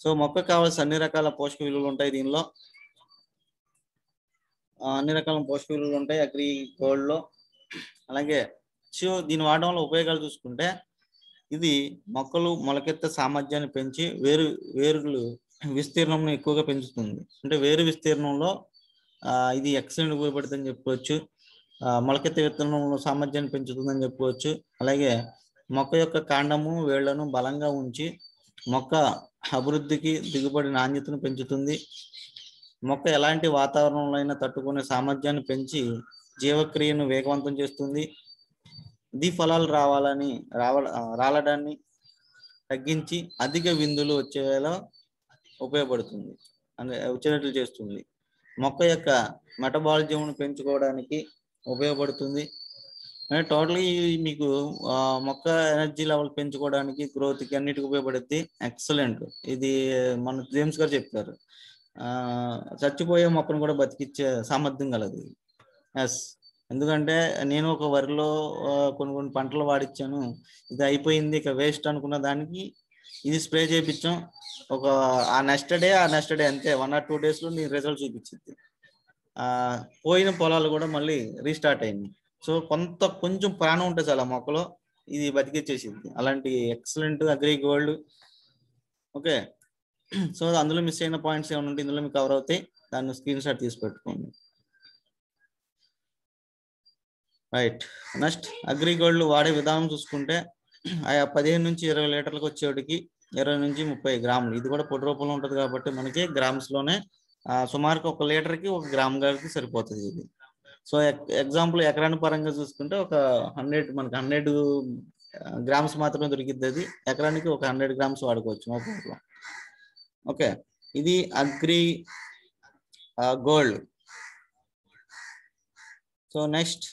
Speaker 1: సో మొక్కకు కావాల్సిన అన్ని రకాల పోషక విలువలు ఉంటాయి దీనిలో. అన్ని రకాల పోషక విలువలు ఉంటాయి అగ్రి గోల్డ్లో. అలాగే సో దీని వాడడం వల్ల ఉపయోగాలు చూసుకుంటే ఇది మొక్కలు మొలకెత్త సామర్థ్యాన్ని పెంచి వేరు వేరులు విస్తీర్ణం ఎక్కువగా పెంచుతుంది. అంటే వేరు విస్తీర్ణంలో ఇది ఎక్సలెంట్ ఉపయోగపడుతుందని చెప్పుకోవచ్చు ఆ, విత్తనంలో సామర్థ్యాన్ని పెంచుతుందని చెప్పుకోవచ్చు అలాగే మొక్క యొక్క కాండము వేళ్ళను బలంగా ఉంచి మొక్క అభివృద్ధికి దిగుబడి నాణ్యతను పెంచుతుంది. మొక్క ఎలాంటి వాతావరణంలో అయినా తట్టుకునే సామర్థ్యాన్ని పెంచి జీవక్రియను వేగవంతం చేస్తుంది. ది ఫలాలు రావాలని రావ రాలడాన్ని తగ్గించి అధిక విందులు వచ్చేలా ఉపయోగపడుతుంది. అంటే వచ్చేటట్లు చేస్తుంది. మొక్క యొక్క మెటబాలిజంను పెంచుకోవడానికి ఉపయోగపడుతుంది. టోటల్గా మీకు మొక్క ఎనర్జీ లెవెల్ పెంచుకోవడానికి గ్రోత్కి అన్నిటికీ ఉపయోగపడుద్ది ఎక్సలెంట్. ఇది మన జేమ్స్ గారు చెప్పారు. చచ్చిపోయే మొక్కను కూడా బతికిచ్చే సామర్థ్యం కలదు ఎస్. ఎందుకంటే నేను ఒక వరిలో కొన్ని కొన్ని పంటలు వాడిచ్చాను. ఇది అయిపోయింది ఇక వేస్ట్ అనుకున్న దానికి ఇది స్ప్రే చేయించాం ఒక ఆ నెక్స్ట్ డే ఆ నెక్స్ట్ డే అంతే. వన్ ఆర్ టూ డేస్లో నీ రిజల్ట్ చూపించింది పోయిన పొలాలు కూడా మళ్ళీ రీస్టార్ట్ అయింది సో కొంత కొంచెం ప్రాణం ఉంటుంది చాలా మొక్కలో. ఇది బతికిచ్చేసింది. అలాంటి excellent Agri Gold okay. [clears throat] So అందులో మిస్ అయిన పాయింట్స్ ఏమైనా ఉంటే ఇందులో మీకు కవర్ అవుతాయి. దాన్ని స్క్రీన్ షాట్ తీసి పెట్టుకోండి. రైట్ నెక్స్ట్ అగ్రి గోల్డ్ వాడే విధానం చూసుకుంటే [clears throat] ఆయా పదిహేను నుంచి ఇరవై లీటర్లకు వచ్చేటికి ఇరవై నుంచి ముప్పై గ్రాములు. ఇది కూడా పొడి రూపంలో ఉంటుంది కాబట్టి మనకి గ్రామ్స్లోనే ఒక లీటర్కి ఒక గ్రామ్ గారికి సరిపోతుంది ఇది. సో ఎగ్జాంపుల్ ఎకరాని పరంగా చూసుకుంటే ఒక హండ్రెడ్ మనకి హండ్రెడ్ గ్రామ్స్ మాత్రమే దొరికిద్ది అది. ఎకరానికి ఒక హండ్రెడ్ గ్రామ్స్ వాడుకోవచ్చు నో ప్రాబ్లం. ఓకే. ఇది అగ్రి గోల్డ్. సో నెక్స్ట్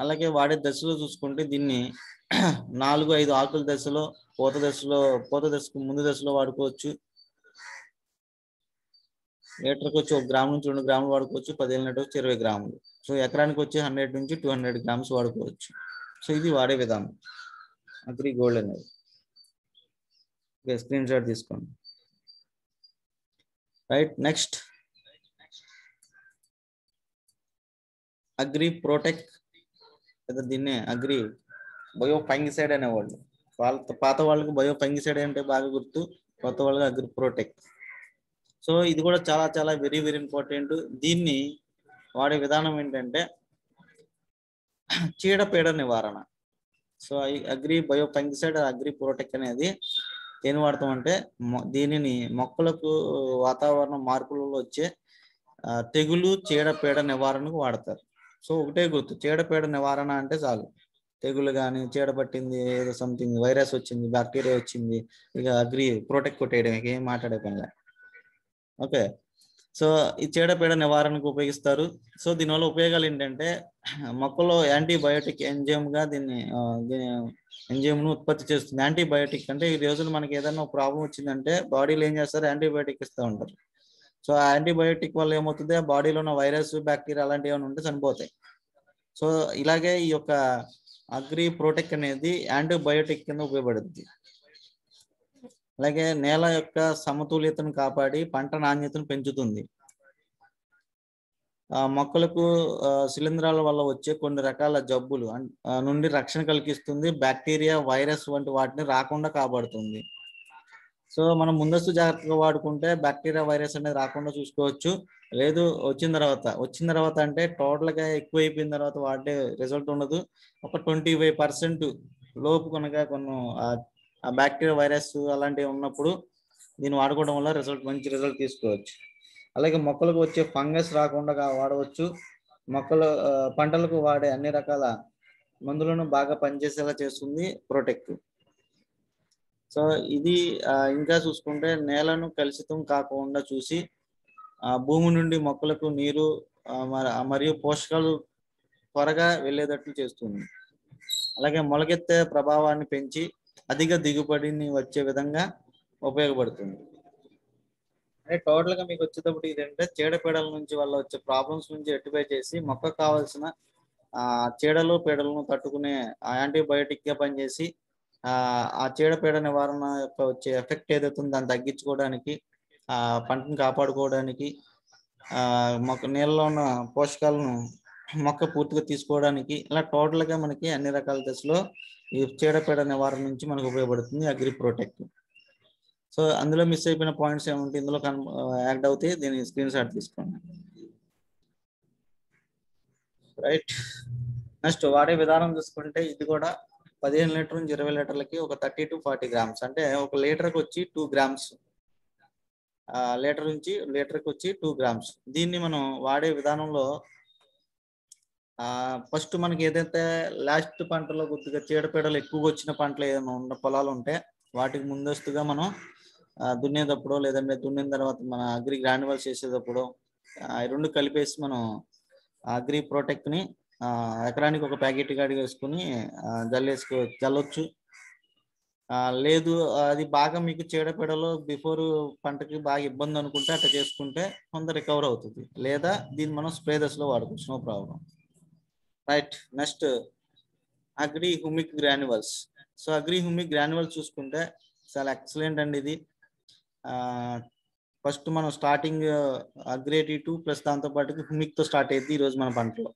Speaker 1: అలాగే వాడే దశలో చూసుకుంటే దీన్ని నాలుగు ఐదు ఆకుల దశలో పూత దశలో పూత దశకు ముందు దశలో వాడుకోవచ్చు. లీటర్కి వచ్చి ఒక గ్రాము నుంచి రెండు గ్రాములు వాడుకోవచ్చు పదిహేను లీటర్ వచ్చి ఇరవై గ్రాములు. సో ఎకరానికి వచ్చి హండ్రెడ్ నుంచి టూ హండ్రెడ్ గ్రామ్స్ వాడుకోవచ్చు. సో ఇది వాడే విధానం. అగ్రి గోల్డ్ అనేది. ఓకే స్క్రీన్ షాట్ తీసుకోండి. Right next. Agri Protect. లేదా దీన్నే అగ్రి బయో పంగిసైడ్ అనేవాళ్ళు. వాళ్ళ పాత వాళ్ళకి బయో ఫంగిసైడ్ అంటే బాగా గుర్తు. కొత్త వాళ్ళకి అగ్రి ప్రోటెక్. సో ఇది కూడా చాలా చాలా వెరీ వెరీ ఇంపార్టెంట్ దీన్ని వాడే విధానం ఏంటంటే చీడపీడ నివారణ. So Agri bio fungicide Agri Protect అనేది దేని వాడతాం అంటే దీనిని మొక్కలకు వాతావరణ మార్పులలో వచ్చే తెగులు చీడపీడ నివారణకు వాడతారు. సో ఒకటే గుర్తు చీడపీడ నివారణ అంటే చాలు. తెగులు కానీ చీడ పట్టింది ఏదో సంథింగ్ వైరస్ వచ్చింది బ్యాక్టీరియా వచ్చింది ఇక అగ్రి ప్రోటెక్ట్ కొట్టేయడం ఏం మాట్లాడే పనిలే ఓకే. సో ఈ చీడపీడ నివారణకు ఉపయోగిస్తారు. సో దీనివల్ల ఉపయోగాలు ఏంటంటే మొక్కలో యాంటీబయోటిక్ ఎంజైమ్గా దీన్ని దీని ఎంజైమ్ను ఉత్పత్తి చేస్తుంది. యాంటీబయోటిక్ అంటే ఈ రోజున మనకి ఏదైనా ప్రాబ్లం వచ్చిందంటే బాడీలో ఏం చేస్తారు? యాంటీబయోటిక్ ఇస్తూ ఉంటారు. సో ఆ యాంటీబయోటిక్ వల్ల ఏమవుతుంది? ఆ బాడీలో ఉన్న వైరస్ బ్యాక్టీరియా అలాంటివి ఏమైనా ఉంటే చనిపోతాయి. సో ఇలాగే ఈ యొక్క అగ్రి ప్రోటెక్ అనేది యాంటీబయోటిక్ కింద ఉపయోగపడుతుంది అలాగే నేల యొక్క సమతుల్యతను కాపాడి పంట నాణ్యతను పెంచుతుంది. ఆ మొక్కలకు శిలీంధ్రాల వల్ల వచ్చే కొన్ని రకాల జబ్బులు నుండి రక్షణ కలిగిస్తుంది. బ్యాక్టీరియా వైరస్ వంటి వాటిని రాకుండా కాపాడుతుంది. సో మనం ముందస్తు జాగ్రత్తగా వాడుకుంటే బ్యాక్టీరియా వైరస్ అనేది రాకుండా చూసుకోవచ్చు. లేదు వచ్చిన తర్వాత వచ్చిన తర్వాత అంటే టోటల్గా ఎక్కువ అయిపోయిన తర్వాత వాడే రిజల్ట్ ఉండదు. ఒక ట్వంటీ ఫైవ్ పర్సెంట్ లోపు కనుక కొన్ని ఆ- బ్యాక్టీరియా వైరస్ అలాంటివి ఉన్నప్పుడు దీన్ని వాడుకోవడం వల్ల రిజల్ట్ మంచి రిజల్ట్ తీసుకోవచ్చు. అలాగే మొక్కలకు వచ్చే ఫంగస్ రాకుండా వాడవచ్చు. మొక్కలు పంటలకు వాడే అన్ని రకాల మందులను బాగా పనిచేసేలా చేస్తుంది ప్రొటెక్ట్ సో ఇది ఇంకా చూసుకుంటే నేలను కలుషితం కాకుండా చూసి ఆ, భూమి నుండి మొక్కలకు నీరు మరియు పోషకాలు త్వరగా వెళ్ళేటట్లు చేస్తుంది. అలాగే మొలకెత్తే ప్రభావాన్ని పెంచి అధిక దిగుబడిని వచ్చే విధంగా ఉపయోగపడుతుంది. అంటే టోటల్గా మీకు వచ్చేటప్పుడు ఇదంటే చీడపీడల నుంచి వల్ల వచ్చే ప్రాబ్లమ్స్ నుంచి రెక్టిఫై చేసి మొక్క కావాల్సిన ఆ చీడలు పీడలను తట్టుకునే యాంటీబయోటిక్గా పనిచేసి ఆ ఆ చీడపీడ నివారణ యొక్క వచ్చే ఎఫెక్ట్ ఏదైతే ఉందో దాన్ని తగ్గించుకోవడానికి ఆ పంటను కాపాడుకోవడానికి ఆ మొక్క నీళ్ళలో ఉన్న పోషకాలను మొక్క పూర్తిగా తీసుకోవడానికి ఇలా టోటల్గా మనకి అన్ని రకాల దశలో ఈ చీడపీడ నివారణ నుంచి మనకు ఉపయోగపడుతుంది అగ్రి ప్రొటెక్ట్ సో అందులో మిస్ అయిపోయిన పాయింట్స్ ఏమంటే ఇందులో యాడ్ అవుతాయి దీని స్క్రీన్ షాట్ తీసుకోండి. రైట్. నెక్స్ట్ వాడే విధానం చూసుకుంటే ఇది కూడా పదిహేను లీటర్ నుంచి ఇరవై లీటర్లకి ఒక థర్టీ టు ఫార్టీ గ్రామ్స్. అంటే ఒక లీటర్కి వచ్చి టూ గ్రామ్స్. లీటర్ నుంచి లీటర్కి వచ్చి టూ గ్రామ్స్. దీన్ని మనం వాడే విధానంలో ఫస్ట్ మనకి ఏదైతే లాస్ట్ పంటలో కొద్దిగా చీడపీడలు ఎక్కువగా వచ్చిన పంటలు ఏదైనా ఉన్న పొలాలు ఉంటే వాటికి ముందస్తుగా మనం దున్నేటప్పుడు లేదంటే దున్నిన తర్వాత మన అగ్రి గ్రాన్యువల్స్ చేసేటప్పుడు ఈ రెండు కలిపేసి మనం అగ్రి ప్రోటెక్ట్ని ఆ, ఎకరానికి ఒక ప్యాకెట్ గాడి వేసుకుని జల్లేసుకో జల్లొచ్చు. ఆ, లేదు అది బాగా మీకు చీడపీడలో బిఫోర్ పంటకి బాగా ఇబ్బంది అనుకుంటే అట్లా చేసుకుంటే కొంత రికవర్ అవుతుంది. లేదా దీన్ని మనం స్ప్రే దశలో వాడుకోవచ్చు. No problem right next Agri Humic Granules. So Agri Humic Granules చూసుకుంటే చాలా ఎక్సలెంట్ అండి ఇది. ఫస్ట్ మనం స్టార్టింగ్ అగ్రేటి టూ ప్లస్ దాంతో పాటు హుమిక్తో స్టార్ట్ అయ్యింది ఈ రోజు మన పంటలో.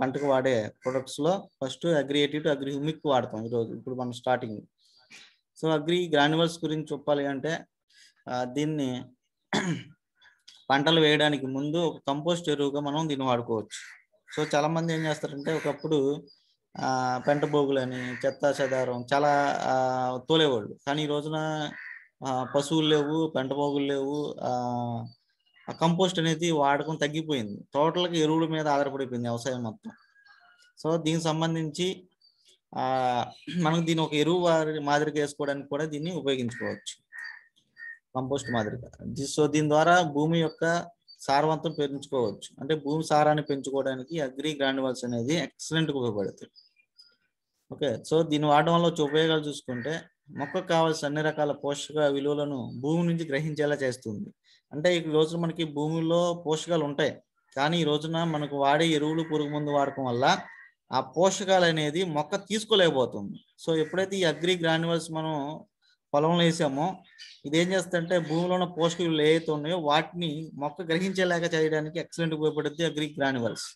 Speaker 1: పంటకు వాడే ప్రొడక్ట్స్లో ఫస్ట్ అగ్రియేటి టు అగ్రి హుమిక్ వాడతాం ఈరోజు ఇప్పుడు మనం స్టార్టింగ్. సో అగ్రి గ్రాన్యువల్స్ గురించి చెప్పాలి అంటే దీన్ని పంటలు వేయడానికి ముందు ఒక కంపోస్ట్ ఎరువుగా మనం దీన్ని వాడుకోవచ్చు. సో చాలా మంది ఏం చేస్తారంటే ఒకప్పుడు ఆ పెంట బోగులని చెత్త చెదారం చాలా తోలేవాళ్ళు. కానీ ఈ రోజున పశువులు లేవు పెంట బోగులు లేవు ఆ కంపోస్ట్ అనేది వాడకం తగ్గిపోయింది. తోటలకు ఎరువుల మీద ఆధారపడిపోయింది వ్యవసాయం మొత్తం. సో దీనికి సంబంధించి ఆ మనకు ఒక ఎరువు వారి- మాదిరిగా వేసుకోవడానికి కూడా దీన్ని ఉపయోగించుకోవచ్చు. కంపోస్ట్ మాదిరిగా. సో దీని ద్వారా భూమి యొక్క సారవంతం పెంచుకోవచ్చు. అంటే భూమి సారాన్ని పెంచుకోవడానికి అగ్రి గ్రాన్యువల్స్ అనేది ఎక్సలెంట్ ఉపయోగపడుతుంది ఓకే సో దీన్ని వాడడం వల్ల వచ్చే ఉపయోగాలు చూసుకుంటే మొక్కకు కావాల్సిన అన్ని రకాల పోషక విలువలను భూమి నుంచి గ్రహించేలా చేస్తుంది. అంటే ఈ రోజు మనకి భూమిలో పోషకాలు ఉంటాయి. కానీ ఈ రోజున మనకు వాడే ఎరువులు పురుగు మందు వాడకం వల్ల ఆ పోషకాలు అనేది మొక్క తీసుకోలేకపోతుంది. సో ఎప్పుడైతే ఈ అగ్రి గ్రాన్యువల్స్ మనం పొలంలో వేసామో. ఇది ఏం చేస్తుంటే భూమిలో ఉన్న పోషక ఏవైతే ఉన్నాయో వాటిని మొక్క గ్రహించేలాగా చేయడానికి ఎక్సలెంట్ ఉపయోగపడుతుంది అగ్రి గ్రానివల్స్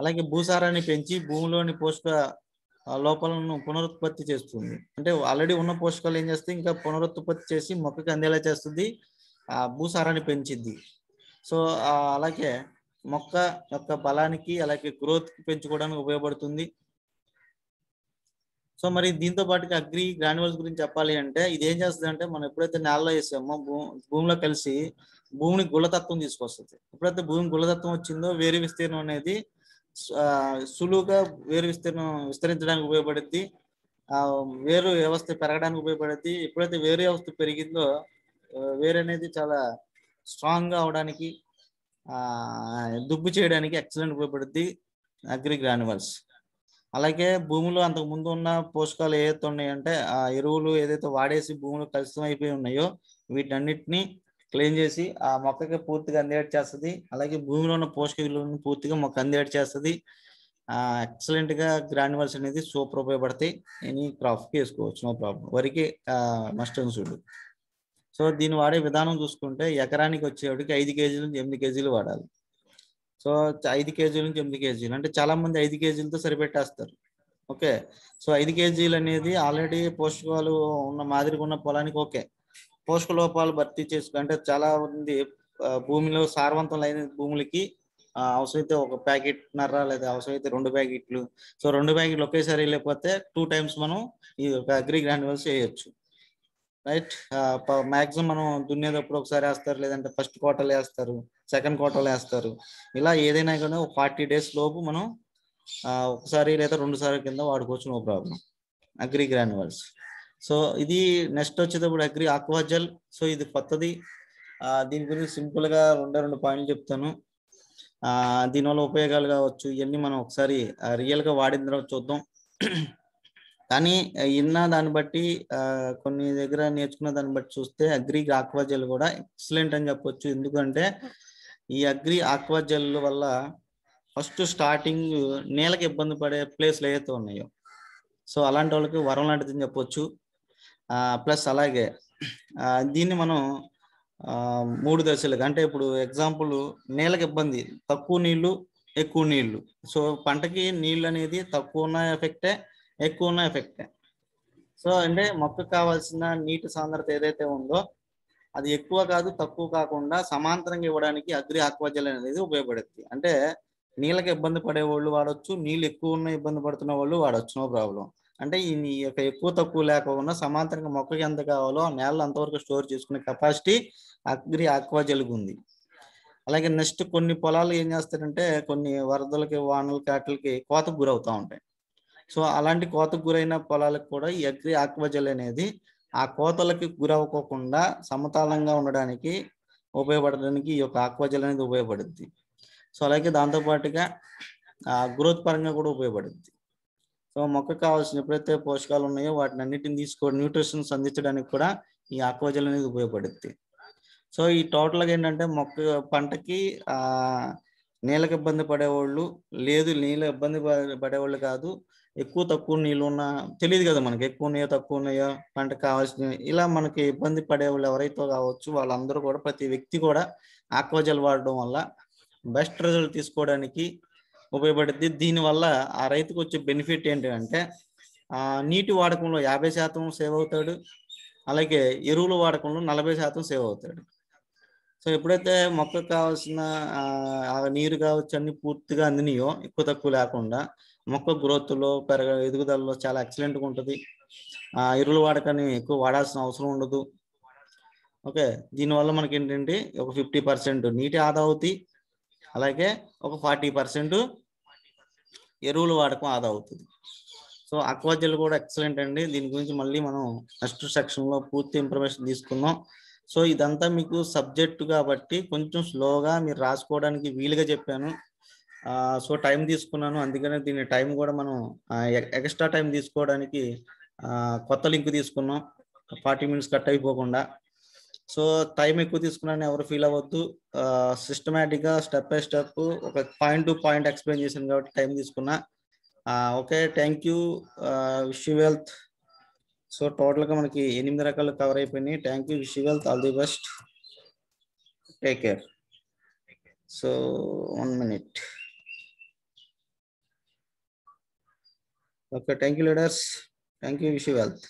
Speaker 1: అలాగే భూసారాన్ని పెంచి భూమిలోని పోషక లోపాలను పునరుత్పత్తి చేస్తుంది. అంటే ఆల్రెడీ ఉన్న పోషకాలు ఏం చేస్తే ఇంకా పునరుత్పత్తి చేసి మొక్కకి అందేలా చేస్తుంది. ఆ భూసారాన్ని పెంచిద్ది. సో అలాగే మొక్క యొక్క బలానికి అలాగే గ్రోత్ పెంచుకోవడానికి ఉపయోగపడుతుంది. సో మరి దీంతో పాటుగా అగ్రి గ్రాన్యువల్స్ గురించి చెప్పాలి అంటే ఇది ఏం చేస్తుంది అంటే మనం ఎప్పుడైతే నేలలో వేసామో భూమిలో కలిసి భూమిని గుళ్ళతత్వం తీసుకొస్తుంది. ఎప్పుడైతే భూమి గుళ్ళతత్వం వచ్చిందో వేరు విస్తీర్ణం అనేది సులువుగా వేరు విస్తీర్ణం విస్తరించడానికి ఉపయోగపడుద్ది. ఆ, వేరు వ్యవస్థ పెరగడానికి ఉపయోగపడుద్ది. ఎప్పుడైతే వేరు వ్యవస్థ పెరిగిందో వేరు అనేది చాలా స్ట్రాంగ్గా అవడానికి ఆ, దుబ్బు చేయడానికి ఎక్సలెంట్ ఉపయోగపడుద్ది అగ్రి గ్రాన్యువల్స్ అలాగే భూమిలో అంతకు ముందు ఉన్న పోషకాలు ఏదైతే ఉన్నాయంటే ఆ ఎరువులు ఏదైతే వాడేసి భూమిలో కలుషితం అయిపోయి ఉన్నాయో వీటన్నిటిని క్లీన్ చేసి ఆ మొక్కకి పూర్తిగా అందేట్ చేస్తుంది. అలాగే భూమిలో ఉన్న పోషక విలువలను పూర్తిగా మొక్క అందేట్ చేస్తుంది. ఆ ఎక్సలెంట్గా గ్రాన్యువల్స్ అనేది సూపర్ ఉపయోగపడతాయి. ఎనీ క్రాప్కి వేసుకోవచ్చు నో ప్రాబ్లం వరికి మస్టర్డ్ సూడు సో దీన్ని వాడే విధానం చూసుకుంటే ఎకరానికి వచ్చేవాడికి ఐదు కేజీల నుంచి ఎనిమిది కేజీలు వాడాలి. సో ఐదు కేజీల నుంచి ఎనిమిది కేజీలు. అంటే చాలా మంది ఐదు కేజీలతో సరిపెట్టేస్తారు. ఓకే? సో ఐదు కేజీలు అనేది ఆల్రెడీ పోషకాలు ఉన్న మాదిరిగా ఉన్న పొలానికి ఓకే. పోషక లోపాలు భర్తీ చేసుకు అంటే చాలా మంది భూమిలో సారవంతం లేని భూములకి అవసరమైతే ఒక ప్యాకెట్ నర్ర లేదా అవసరమైతే రెండు ప్యాకెట్లు. సో రెండు ప్యాకెట్లు ఒకేసారి వెళ్ళిపోతే టూ టైమ్స్ మనం ఈ ఒక అగ్రి గ్రాన్యువల్స్ చేయొచ్చు. రైట్? మాక్సిమం మనం దున్నేటప్పుడు ఒకసారి వేస్తారు లేదంటే ఫస్ట్ కోటలు వేస్తారు. సెకండ్ కోటలు వేస్తారు. ఇలా ఏదైనా కానీ ఒక ఫార్టీ డేస్ లోపు మనం ఒకసారి లేదా రెండు సార్లు కింద వాడుకోవచ్చు no problem Agri Granules so ఇది నెక్స్ట్ వచ్చేటప్పుడు అగ్రి ఆక్వాజల్ సో ఇది కొత్తది. దీని గురించి సింపుల్గా రెండే రెండు పాయింట్లు చెప్తాను. దీనివల్ల ఉపయోగాలు కావచ్చు. ఇవన్నీ మనం ఒకసారి రియల్గా వాడిన తర్వాత చూద్దాం. కానీ విన్న దాన్ని బట్టి కొన్ని దగ్గర నేర్చుకున్న దాన్ని బట్టి చూస్తే అగ్రి ఆక్వాజెల్ కూడా ఎక్సలెంట్ అని చెప్పొచ్చు. ఎందుకంటే ఈ అగ్రి ఆక్వాజల్ వల్ల ఫస్ట్ స్టార్టింగ్ నేలకు ఇబ్బంది పడే ప్లేస్లు ఏవైతే ఉన్నాయో. సో అలాంటి వాళ్ళకి వరం లాంటిది అని చెప్పొచ్చు ప్లస్ అలాగే ఆ, దీన్ని మనం ఆ, మూడు దశలుగా అంటే ఇప్పుడు ఎగ్జాంపుల్ నేలకు ఇబ్బంది తక్కువ నీళ్ళు ఎక్కువ నీళ్ళు. సో పంటకి నీళ్ళు అనేది తక్కువ ఉన్న ఎఫెక్టే ఎక్కువ ఉన్న ఎఫెక్టే. సో అంటే మొక్కకు కావాల్సిన నీటి సాంద్రత ఏదైతే ఉందో అది ఎక్కువ కాదు తక్కువ కాకుండా సమాంతరంగా ఇవ్వడానికి అగ్రి ఆక్వాజల్ అనేది ఉపయోగపడుతుంది అంటే నీళ్ళకి ఇబ్బంది పడే వాళ్ళు వాడచ్చు నీళ్ళు ఎక్కువ ఉన్న ఇబ్బంది పడుతున్న వాళ్ళు వాడొచ్చు నో ప్రాబ్లం. అంటే ఈ యొక్క ఎక్కువ తక్కువ లేకుండా సమాంతరంగా మొక్కకి ఎంత కావాలో ఆ నేలలో అంతవరకు స్టోర్ చేసుకునే కెపాసిటీ అగ్రి ఆక్వాజల్కి ఉంది. అలాగే నెక్స్ట్ కొన్ని పొలాలు ఏం చేస్తారంటే కొన్ని వరదలకి వానలకి వాటికి కోతకు గురవుతూ ఉంటాయి. సో అలాంటి కోతకు గురైన పొలాలకు కూడా ఈ అగ్రి ఆక్వాజల్ అనేది ఆ కోతలకి గురవ్వకోకుండా సమతాళంగా ఉండడానికి ఉపయోగపడడానికి ఈ యొక్క ఆక్వాజల్ అనేది ఉపయోగపడుద్ది. సో అలాగే దాంతో పాటుగా గ్రోత్ పరంగా కూడా ఉపయోగపడుద్ది. సో మొక్కకు కావాల్సిన ఎప్పుడైతే పోషకాలు ఉన్నాయో వాటిని అన్నిటిని తీసుకో న్యూట్రిషన్స్ అందించడానికి కూడా ఈ ఆక్వాజల్ అనేది ఉపయోగపడుద్ది. సో ఈ టోటల్గా ఏంటంటే మొక్క పంటకి నీళ్ళకి ఇబ్బంది పడేవాళ్ళు లేదు నీళ్ళ ఇబ్బంది పడేవాళ్ళు కాదు. ఎక్కువ తక్కువ నీళ్ళు ఉన్నా తెలియదు కదా మనకి ఎక్కువ ఉన్నాయో తక్కువ ఉన్నాయో పంట కావాల్సిన ఇలా మనకి ఇబ్బంది పడే వాళ్ళు ఎవరైతే కావచ్చు వాళ్ళందరూ కూడా ప్రతి వ్యక్తి కూడా ఆక్వాజల్ వాడడం వల్ల బెస్ట్ రిజల్ట్ తీసుకోవడానికి ఉపయోగపడుద్ది. దీనివల్ల ఆ రైతుకు వచ్చే బెనిఫిట్ ఏంటంటే నీటి వాడకంలో యాభై శాతం సేవ్ అవుతాడు అలాగే ఎరువుల వాడకంలో నలభై శాతం సేవ్ అవుతాడు. సో ఎప్పుడైతే మొక్కకు కావాల్సిన నీరు కావచ్చు అన్ని పూర్తిగా అందినయో ఎక్కువ తక్కువ లేకుండా మొక్క గ్రోత్లో పెరగ ఎదుగుదలలో చాలా ఎక్సలెంట్గా ఉంటుంది. ఆ ఎరువుల వాడకాన్ని ఎక్కువ వాడాల్సిన అవసరం ఉండదు. ఓకే దీనివల్ల మనకి ఏంటంటే ఒక ఫిఫ్టీ పర్సెంట్ నీటి ఆదా అవుతాయి అలాగే ఒక ఫార్టీ పర్సెంట్ ఎరువుల వాడకం ఆదా అవుతుంది. సో అక్వాజల్ కూడా ఎక్సలెంట్ అండి. దీని గురించి మళ్ళీ మనం నెక్స్ట్ సెక్షన్లో పూర్తి ఇన్ఫర్మేషన్ తీసుకుందాం. సో ఇదంతా మీకు సబ్జెక్ట్ కాబట్టి కొంచెం స్లోగా మీరు రాసుకోవడానికి వీలుగా చెప్పాను. సో టైం తీసుకున్నాను. అందుకనే దీని టైం కూడా మనం ఎక్స్ట్రా టైం తీసుకోవడానికి కొత్త లింక్ తీసుకున్నాం. ఫార్టీ మినిట్స్ కట్ అయిపోకుండా. సో టైం ఎక్కువ తీసుకున్నాను ఎవరు ఫీల్ అవ్వద్దు. సిస్టమేటిక్గా స్టెప్ బై స్టెప్ ఒక పాయింట్ టు పాయింట్ ఎక్స్ప్లెయిన్ చేశాను కాబట్టి టైం తీసుకున్నా. Okay thank you. Wish wealth. So టోటల్గా మనకి ఎనిమిది రకాలు కవర్ అయిపోయినాయి. Thank you wish wealth. All the best. Take care. So one minute. Okay, thank you, leaders. Thank you, Vishi Wealth.